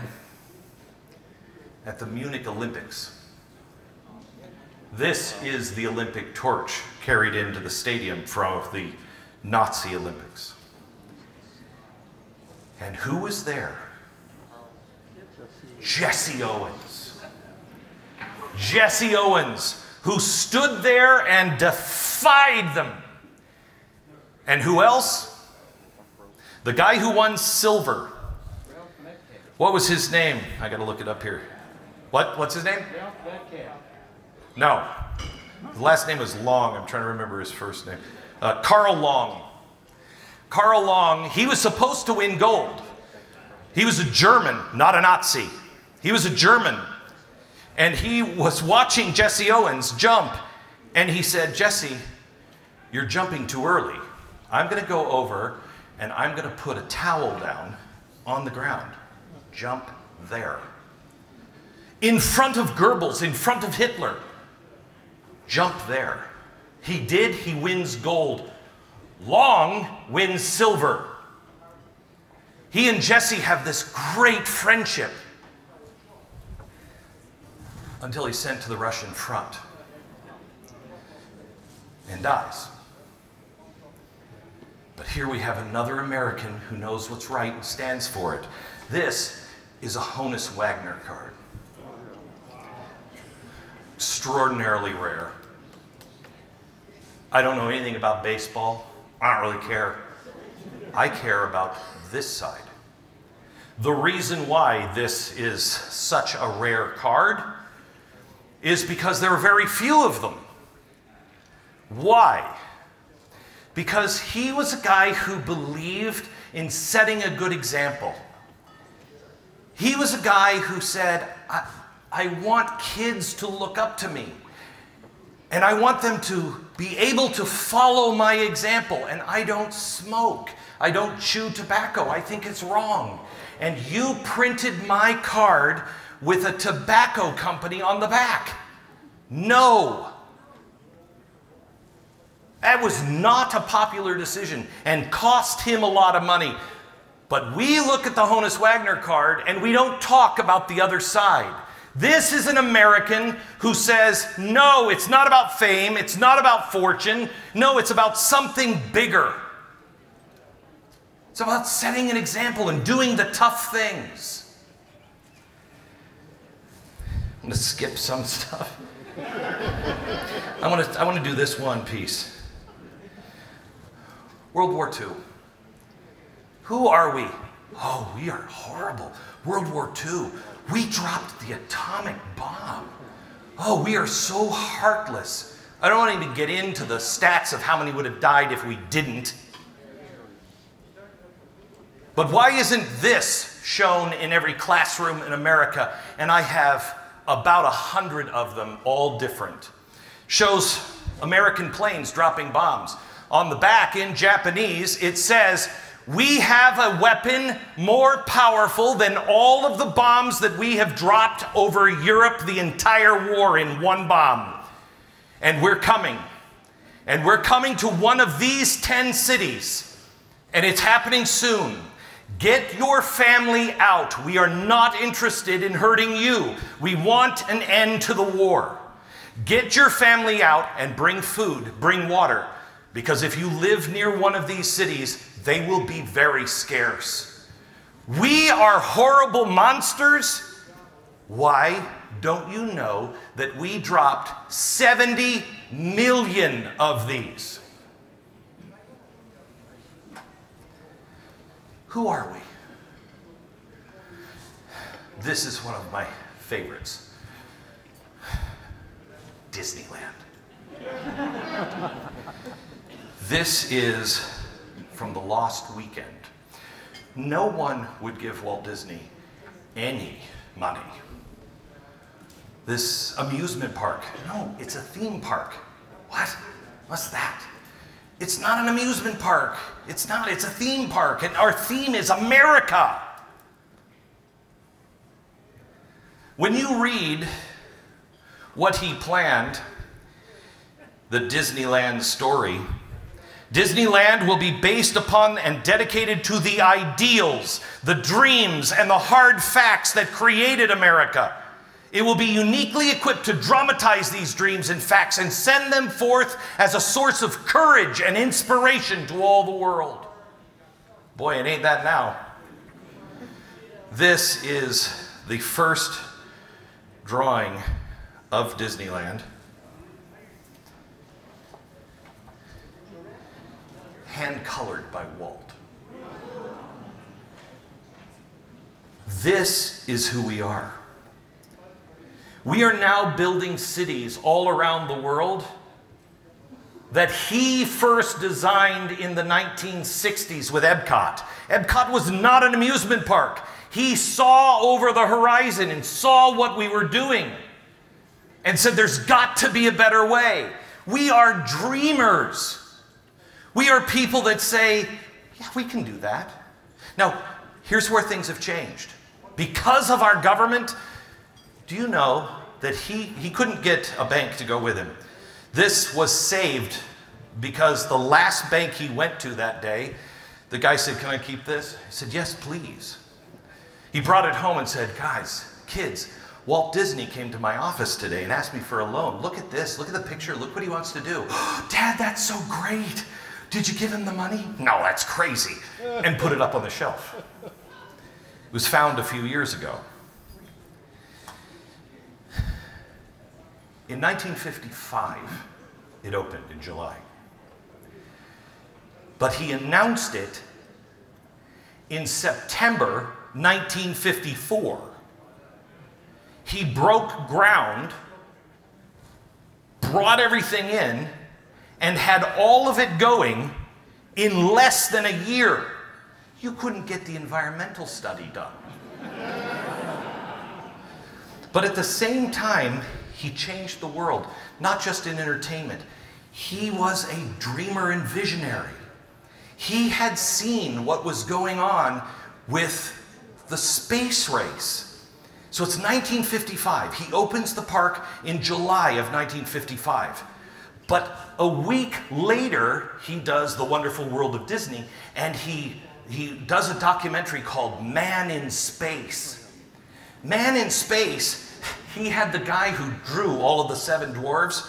at the Munich Olympics. This is the Olympic torch carried into the stadium from the Nazi Olympics. And who was there? Jesse Owens. Jesse Owens, who stood there and defied them. And who else? The guy who won silver. What was his name? I got to look it up here. What? What's his name? No. The last name is Long. I'm trying to remember his first name. Uh, Carl Long. Carl Long, he was supposed to win gold. He was a German, not a Nazi. He was a German. And he was watching Jesse Owens jump. And he said, Jesse, you're jumping too early. I'm going to go over and I'm going to put a towel down on the ground. Jump there. In front of Goebbels, in front of Hitler. Jump there. He did, he wins gold. Long wins silver. He and Jesse have this great friendship until he's sent to the Russian front and dies. But here we have another American who knows what's right and stands for it. This is a Honus Wagner card. Extraordinarily rare. I don't know anything about baseball. I don't really care. I care about this side. The reason why this is such a rare card is because there are very few of them. Why? Because he was a guy who believed in setting a good example. He was a guy who said, I, want kids to look up to me. And I want them to be able to follow my example. And I don't smoke. I don't chew tobacco. I think it's wrong. And you printed my card with a tobacco company on the back. No. That was not a popular decision and cost him a lot of money. But we look at the Honus Wagner card and we don't talk about the other side. This is an American who says, no, it's not about fame, it's not about fortune, no, it's about something bigger. It's about setting an example and doing the tough things. I'm going to skip some stuff. I want to I want to do this one piece. World War II. Who are we? Oh, we are horrible. World War II. We dropped the atomic bomb. Oh, we are so heartless. I don't want to even get into the stats of how many would have died if we didn't. But why isn't this shown in every classroom in America? And I have about a hundred of them, all different. Shows American planes dropping bombs. On the back in Japanese, it says, We have a weapon more powerful than all of the bombs that we have dropped over Europe the entire war in one bomb. And we're coming. And we're coming to one of these 10 cities. And it's happening soon. Get your family out. We are not interested in hurting you. We want an end to the war. Get your family out and bring food, bring water, because if you live near one of these cities, they will be very scarce. We are horrible monsters. Why don't you know that we dropped 70 million of these? Who are we? This is one of my favorites Disneyland. this is from the Lost Weekend. No one would give Walt Disney any money. This amusement park, no, it's a theme park. What? What's that? It's not an amusement park. It's not, it's a theme park. And our theme is America. When you read what he planned, the Disneyland story, Disneyland will be based upon and dedicated to the ideals, the dreams, and the hard facts that created America. It will be uniquely equipped to dramatize these dreams and facts and send them forth as a source of courage and inspiration to all the world. Boy, it ain't that now. This is the first drawing of Disneyland. Hand colored by Walt. This is who we are. We are now building cities all around the world that he first designed in the 1960s with Epcot. Epcot was not an amusement park. He saw over the horizon and saw what we were doing and said, There's got to be a better way. We are dreamers. We are people that say, Yeah, we can do that. Now, here's where things have changed. Because of our government, do you know that he, he couldn't get a bank to go with him? This was saved because the last bank he went to that day, the guy said, Can I keep this? He said, Yes, please. He brought it home and said, Guys, kids, Walt Disney came to my office today and asked me for a loan. Look at this. Look at the picture. Look what he wants to do. Dad, that's so great. Did you give him the money? No, that's crazy. And put it up on the shelf. It was found a few years ago. In 1955, it opened in July. But he announced it in September 1954. He broke ground, brought everything in, and had all of it going in less than a year. You couldn't get the environmental study done. but at the same time, he changed the world, not just in entertainment. He was a dreamer and visionary. He had seen what was going on with the space race. So it's 1955. He opens the park in July of 1955. But a week later, he does The Wonderful World of Disney, and he, he does a documentary called Man in Space. Man in Space, he had the guy who drew all of the seven dwarves.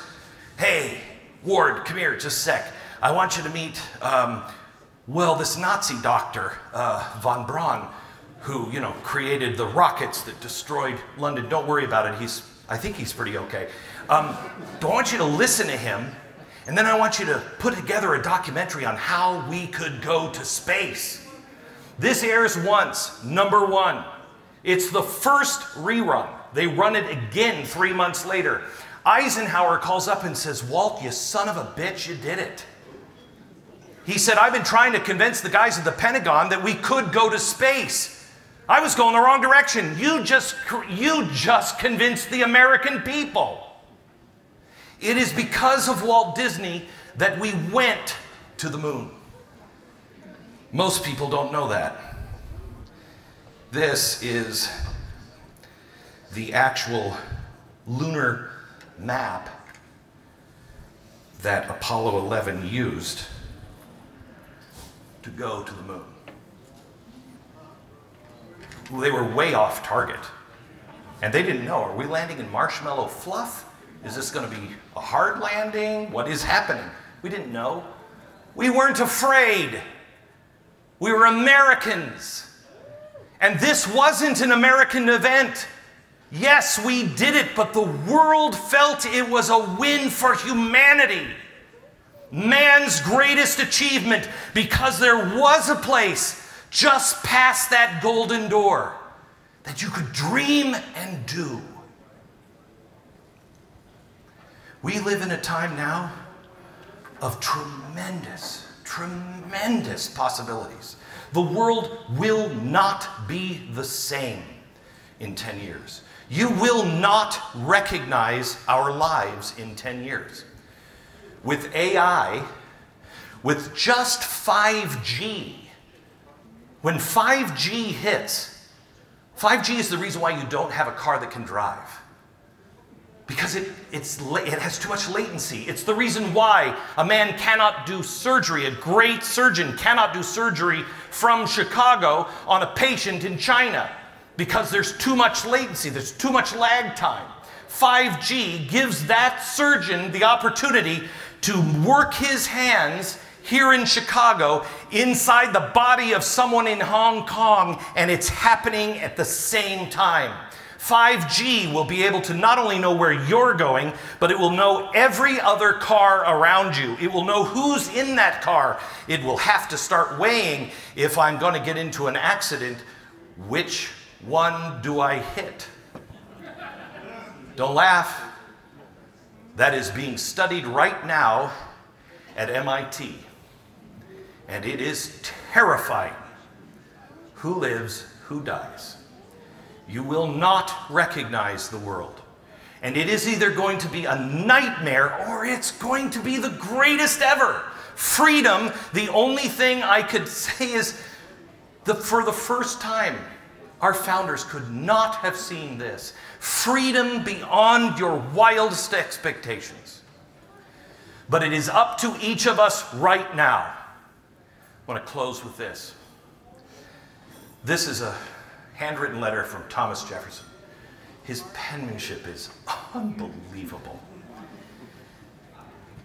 Hey, Ward, come here just a sec. I want you to meet, um, well, this Nazi doctor, uh, von Braun, who, you know, created the rockets that destroyed London. Don't worry about it. He's, I think he's pretty okay. Um, I want you to listen to him, and then I want you to put together a documentary on how we could go to space. This airs once, number one. It's the first rerun. They run it again three months later. Eisenhower calls up and says, Walt, you son of a bitch, you did it. He said, I've been trying to convince the guys at the Pentagon that we could go to space. I was going the wrong direction. You just, you just convinced the American people. It is because of Walt Disney that we went to the moon. Most people don't know that. This is the actual lunar map that Apollo 11 used to go to the moon. They were way off target. And they didn't know are we landing in marshmallow fluff? Is this going to be a hard landing? What is happening? We didn't know. We weren't afraid. We were Americans. And this wasn't an American event. Yes, we did it, but the world felt it was a win for humanity. Man's greatest achievement because there was a place just past that golden door that you could dream and do. We live in a time now of tremendous, tremendous possibilities. The world will not be the same in 10 years. You will not recognize our lives in 10 years. With AI, with just 5G, when 5G hits, 5G is the reason why you don't have a car that can drive. Because it, it's, it has too much latency. It's the reason why a man cannot do surgery, a great surgeon cannot do surgery from Chicago on a patient in China because there's too much latency, there's too much lag time. 5G gives that surgeon the opportunity to work his hands here in Chicago inside the body of someone in Hong Kong, and it's happening at the same time. 5G will be able to not only know where you're going, but it will know every other car around you. It will know who's in that car. It will have to start weighing if I'm going to get into an accident, which one do I hit? Don't laugh. That is being studied right now at MIT. And it is terrifying. Who lives, who dies. You will not recognize the world. And it is either going to be a nightmare or it's going to be the greatest ever. Freedom, the only thing I could say is that for the first time, our founders could not have seen this. Freedom beyond your wildest expectations. But it is up to each of us right now. I want to close with this. This is a handwritten letter from Thomas Jefferson. His penmanship is unbelievable.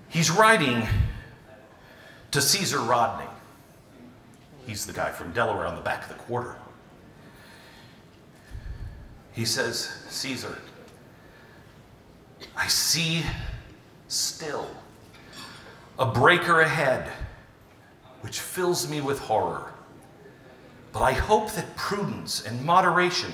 He's writing to Caesar Rodney. He's the guy from Delaware on the back of the quarter. He says, Caesar, I see still a breaker ahead which fills me with horror. But I hope that prudence and moderation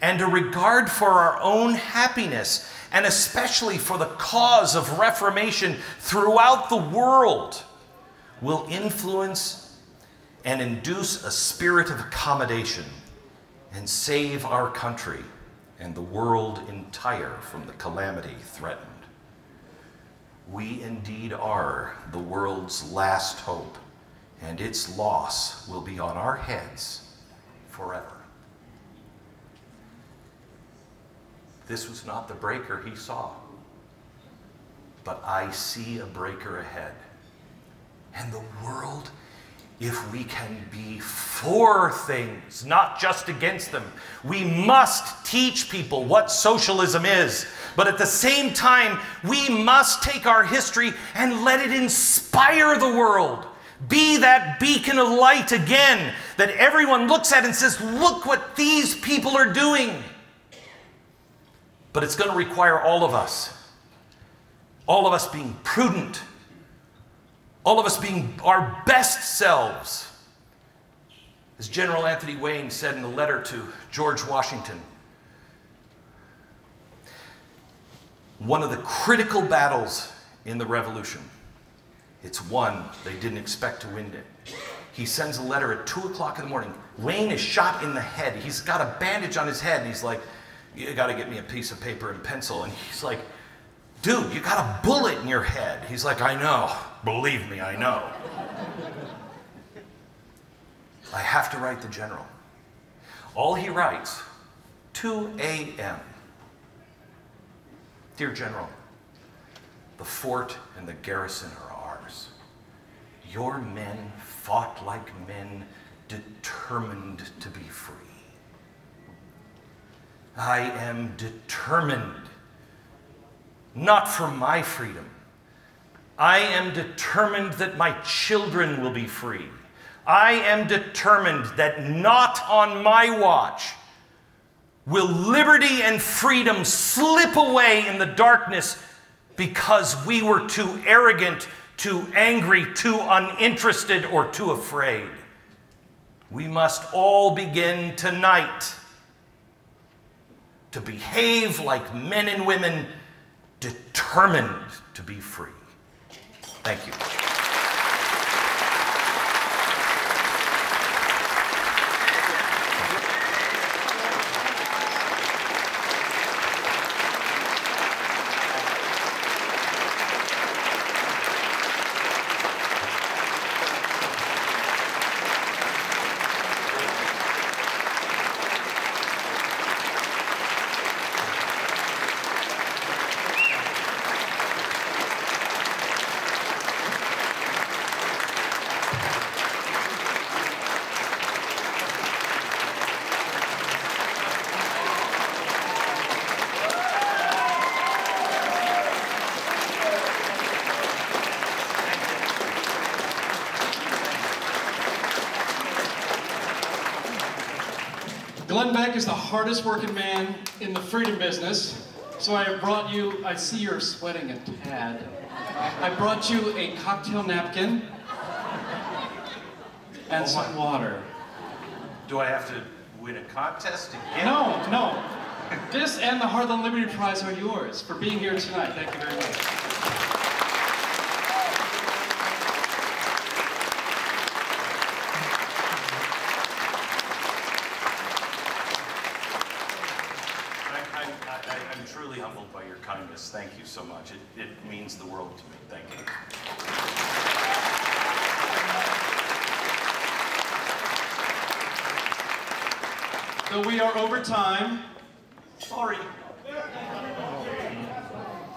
and a regard for our own happiness, and especially for the cause of reformation throughout the world, will influence and induce a spirit of accommodation and save our country and the world entire from the calamity threatened. We indeed are the world's last hope, and its loss will be on our heads forever. This was not the breaker he saw, but I see a breaker ahead. And the world, if we can be for things, not just against them, we must teach people what socialism is. But at the same time, we must take our history and let it inspire the world. Be that beacon of light again that everyone looks at and says, Look what these people are doing. But it's going to require all of us. All of us being prudent. All of us being our best selves. As General Anthony Wayne said in a letter to George Washington, one of the critical battles in the Revolution, it's one they didn't expect to win it. He sends a letter at 2 o'clock in the morning. Wayne is shot in the head. He's got a bandage on his head, and he's like, You got to get me a piece of paper and pencil. And he's like, Dude, you got a bullet in your head. He's like, I know. Believe me, I know. I have to write the general. All he writes, 2 a.m. Dear General, the fort and the garrison are. Your men fought like men determined to be free. I am determined, not for my freedom. I am determined that my children will be free. I am determined that not on my watch will liberty and freedom slip away in the darkness because we were too arrogant, too angry, too uninterested, or too afraid. We must all begin tonight to behave like men and women determined to be free. Thank you. Glenn Beck is the hardest working man in the freedom business, so I have brought you, I see you're sweating a tad. I brought you a cocktail napkin and oh, some water. Do I have to win a contest to get No, no. This and the Heartland Liberty Prize are yours for being here tonight. Thank you very much. I, I, I, I'm truly humbled by your kindness. Thank you so much. It, it means the world to me. Thank you. Over time. Sorry.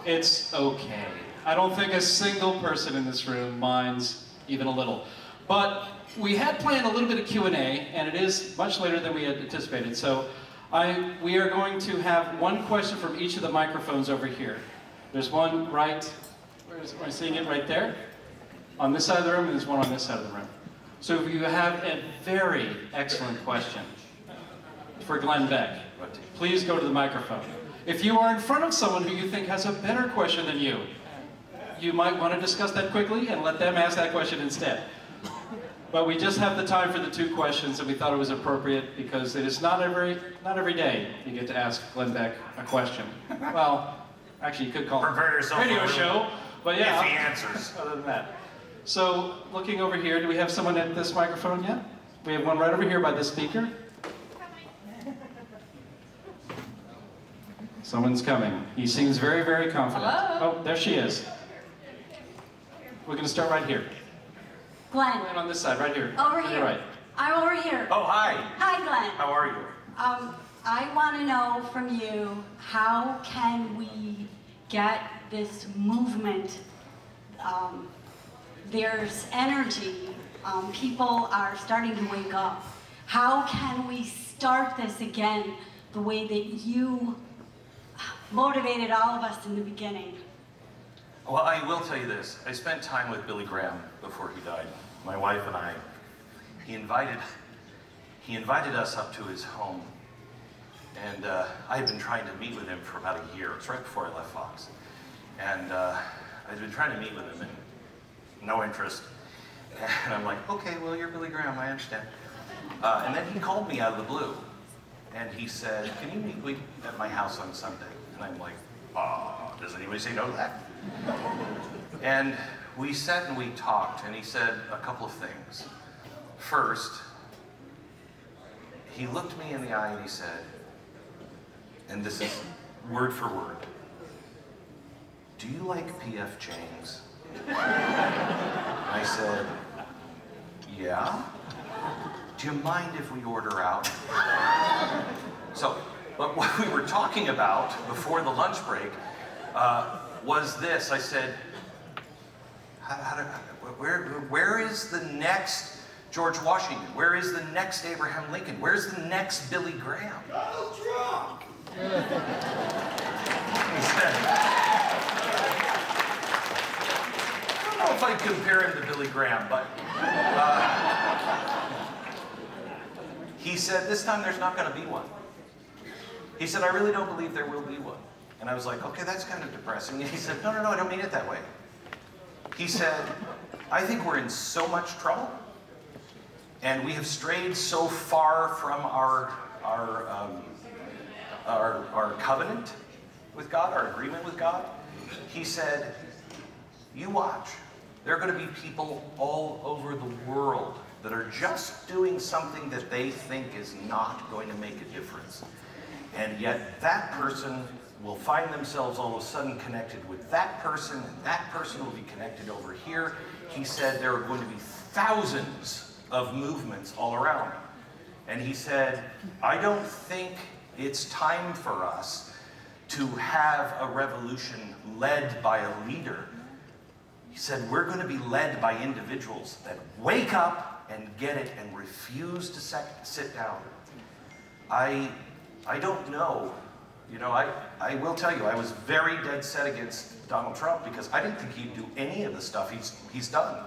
It's okay. I don't think a single person in this room minds even a little. But we had planned a little bit of Q&A, and it is much later than we had anticipated. So I, we are going to have one question from each of the microphones over here. There's one right, where is, am I seeing it right there? On this side of the room, and there's one on this side of the room. So if you have a very excellent question for Glenn Beck, please go to the microphone. If you are in front of someone who you think has a better question than you, you might want to discuss that quickly and let them ask that question instead. But we just have the time for the two questions, and we thought it was appropriate because it is not every not every day you get to ask Glenn Beck a question. Well, actually, you could call it Prepare a yourself radio show, but yeah. If he answers. Other than that. So, looking over here, do we have someone at this microphone yet? We have one right over here by the speaker. Someone's coming. He seems very, very confident. Hello? Oh, there she is. We're going to start right here. Glenn. Right on this side, right here. Over here. right. I'm over here. Oh, hi. Hi, Glenn. How are you? Um, I want to know from you, how can we get this movement? Um, there's energy. Um, people are starting to wake up. How can we start this again the way that you motivated all of us in the beginning? Well, I will tell you this. I spent time with Billy Graham before he died. My wife and I. He invited, he invited us up to his home, and uh, I had been trying to meet with him for about a year. It was right before I left Fox, and uh, I'd been trying to meet with him, and no interest. And I'm like, okay, well, you're Billy Graham, I understand. Uh, and then he called me out of the blue, and he said, can you meet with, at my house on Sunday? And I'm like, uh, does anybody say no to that? And we sat and we talked, and he said a couple of things. First, he looked me in the eye and he said, and this is word for word, do you like P.F. Chang's? I said, yeah. Do you mind if we order out? So, but what we were talking about before the lunch break uh, was this. I said, how, how do, where, where is the next George Washington? Where is the next Abraham Lincoln? Where's the next Billy Graham? Donald Trump! He said, I don't know if I'd compare him to Billy Graham, but uh, he said, this time there's not going to be one. He said, I really don't believe there will be one. And I was like, okay, that's kind of depressing. And he said, no, no, no, I don't mean it that way. He said, I think we're in so much trouble, and we have strayed so far from our, our, um, our, our covenant with God, our agreement with God. He said, you watch. There are going to be people all over the world that are just doing something that they think is not going to make a difference. And yet that person will find themselves all of a sudden connected with that person, and that person will be connected over here. He said there are going to be thousands of movements all around. And he said, I don't think it's time for us to have a revolution led by a leader. He said, we're going to be led by individuals that wake up and get it and refuse to sit down. I, I don't know. You know, I, I will tell you, I was very dead set against Donald Trump because I didn't think he'd do any of the stuff he's, he's done.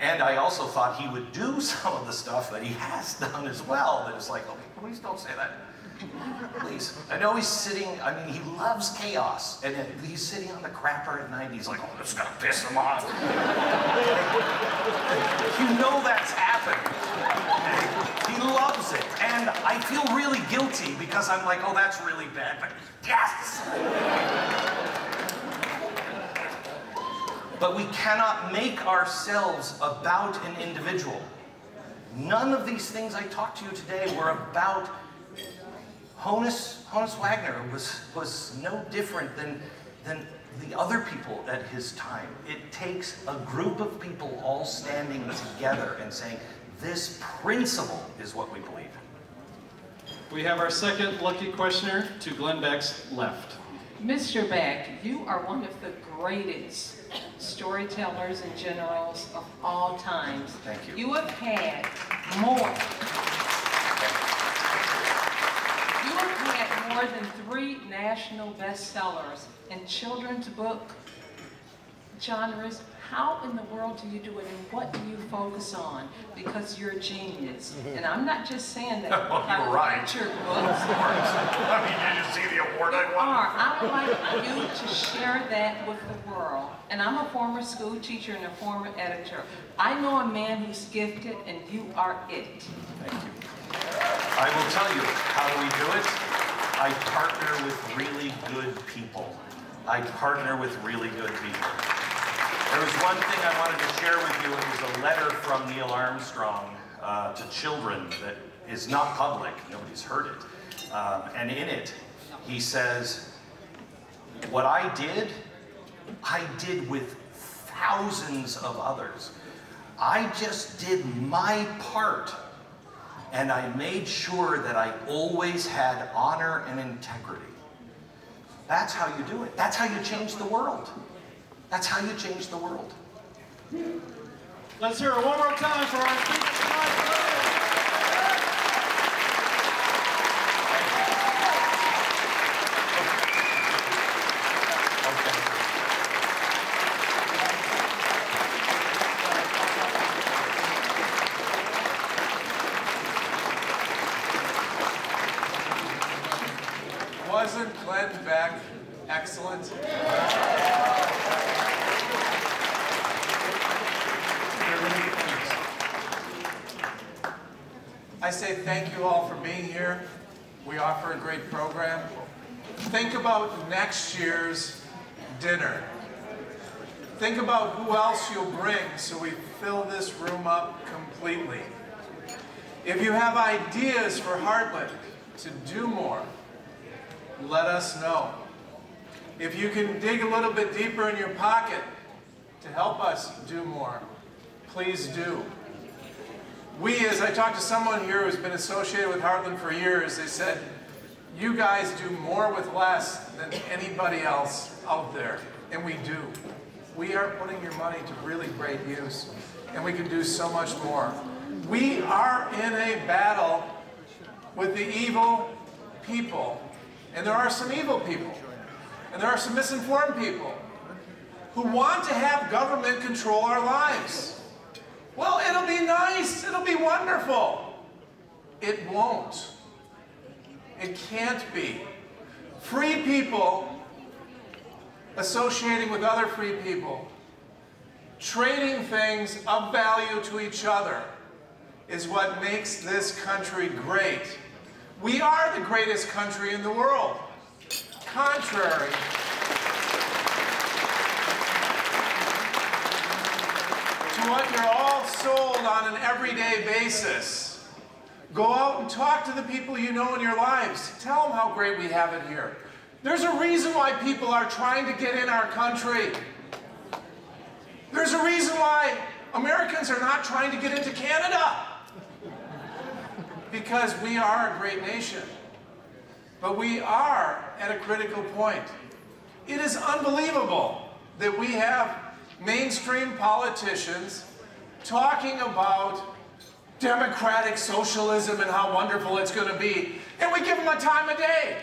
And I also thought he would do some of the stuff that he has done as well. That it's like, okay, please don't say that. Please. I know he's sitting, I mean, he loves chaos. And he's sitting on the crapper at night. He's like, oh, this is going to piss him off. you know that's happened. Loves it. And I feel really guilty because I'm like, oh, that's really bad. But yes! But we cannot make ourselves about an individual. None of these things I talked to you today were about Honus, Honus Wagner was, was no different than, than the other people at his time. It takes a group of people all standing together and saying, this principle is what we believe in. We have our second lucky questioner to Glenn Beck's left. Mr. Beck, you are one of the greatest storytellers and generals of all times. Thank you. You have had more. You have had more than three national bestsellers in children's book genres. How in the world do you do it and what do you focus on? Because you're a genius. Mm-hmm. And I'm not just saying that. Well, I you're right. your books. I mean, did you see the award I won? are. I would like you to share that with the world. And I'm a former school teacher and a former editor. I know a man who's gifted, and you are it. Thank you. I will tell you how we do it. I partner with really good people. I partner with really good people. There was one thing I wanted to share with you. It was a letter from Neil Armstrong uh, to children that is not public. Nobody's heard it. Um, and in it, he says, what I did, I did with thousands of others. I just did my part and I made sure that I always had honor and integrity. That's how you do it. That's how you change the world. That's how you change the world. Let's hear it one more time for our speaker tonight. Wasn't Glenn Beck excellent? I say thank you all for being here. We offer a great program. Think about next year's dinner. Think about who else you'll bring so we fill this room up completely. If you have ideas for Heartland to do more, let us know. If you can dig a little bit deeper in your pocket to help us do more, please do. We, as I talked to someone here who's been associated with Heartland for years, they said, you guys do more with less than anybody else out there. And we do. We are putting your money to really great use. And we can do so much more. We are in a battle with the evil people. And there are some evil people. And there are some misinformed people who want to have government control our lives. Well, it'll be nice. It'll be wonderful. It won't. It can't be. Free people associating with other free people, trading things of value to each other, is what makes this country great. We are the greatest country in the world. Contrary to what you're all sold on an everyday basis. Go out and talk to the people you know in your lives. Tell them how great we have it here. There's a reason why people are trying to get in our country. There's a reason why Americans are not trying to get into Canada. Because we are a great nation. But we are at a critical point. It is unbelievable that we have mainstream politicians talking about democratic socialism and how wonderful it's going to be, and we give them a time of day.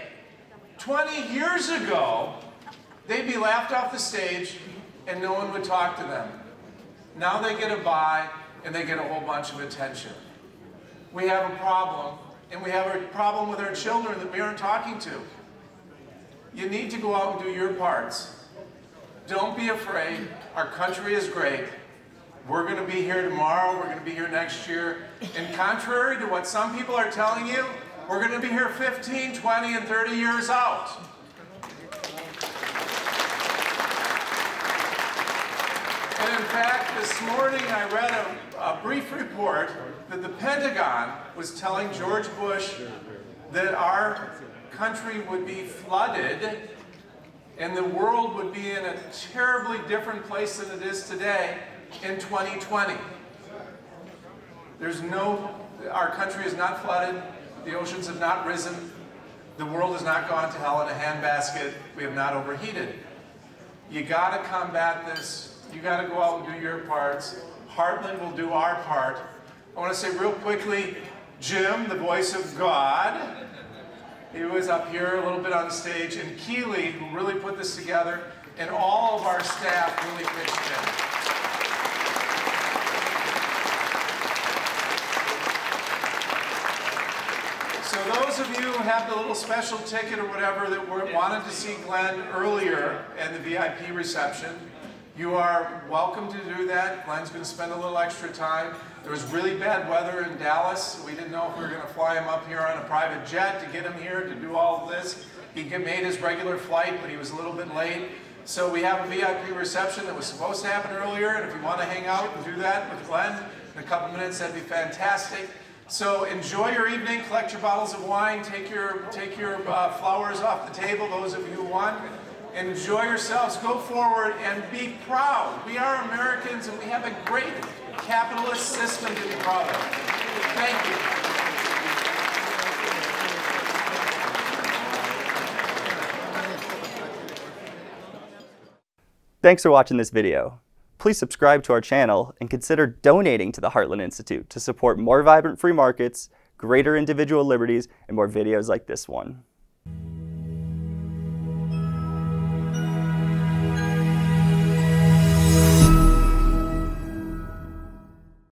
20 years ago, they'd be laughed off the stage and no one would talk to them. Now they get a buy and they get a whole bunch of attention. We have a problem, and we have a problem with our children that we aren't talking to. You need to go out and do your parts. Don't be afraid. Our country is great. We're going to be here tomorrow. We're going to be here next year. And contrary to what some people are telling you, we're going to be here 15, 20, and 30 years out. And in fact, this morning I read a, a brief report that the Pentagon was telling George Bush that our country would be flooded and the world would be in a terribly different place than it is today in 2020. There's no, our country is not flooded, the oceans have not risen, the world has not gone to hell in a handbasket, we have not overheated. You gotta combat this, you gotta go out and do your parts. Heartland will do our part. I wanna say real quickly, Jim, the voice of God, he was up here a little bit on stage, and Keeley, who really put this together, and all of our staff really pitched in. So those of you who have the little special ticket or whatever that were, wanted to see Glenn earlier in the VIP reception, you are welcome to do that. Glenn's going to spend a little extra time. There was really bad weather in Dallas. We didn't know if we were going to fly him up here on a private jet to get him here to do all of this. He made his regular flight, but he was a little bit late. So we have a VIP reception that was supposed to happen earlier, and if you want to hang out and do that with Glenn in a couple minutes, that'd be fantastic. So enjoy your evening, collect your bottles of wine, take your, take your uh, flowers off the table, those of you who want. Enjoy yourselves, go forward, and be proud. We are Americans, and we have a great capitalist system to be proud of. Thank you. Thanks for watching this video. Please subscribe to our channel and consider donating to the Heartland Institute to support more vibrant free markets, greater individual liberties, and more videos like this one.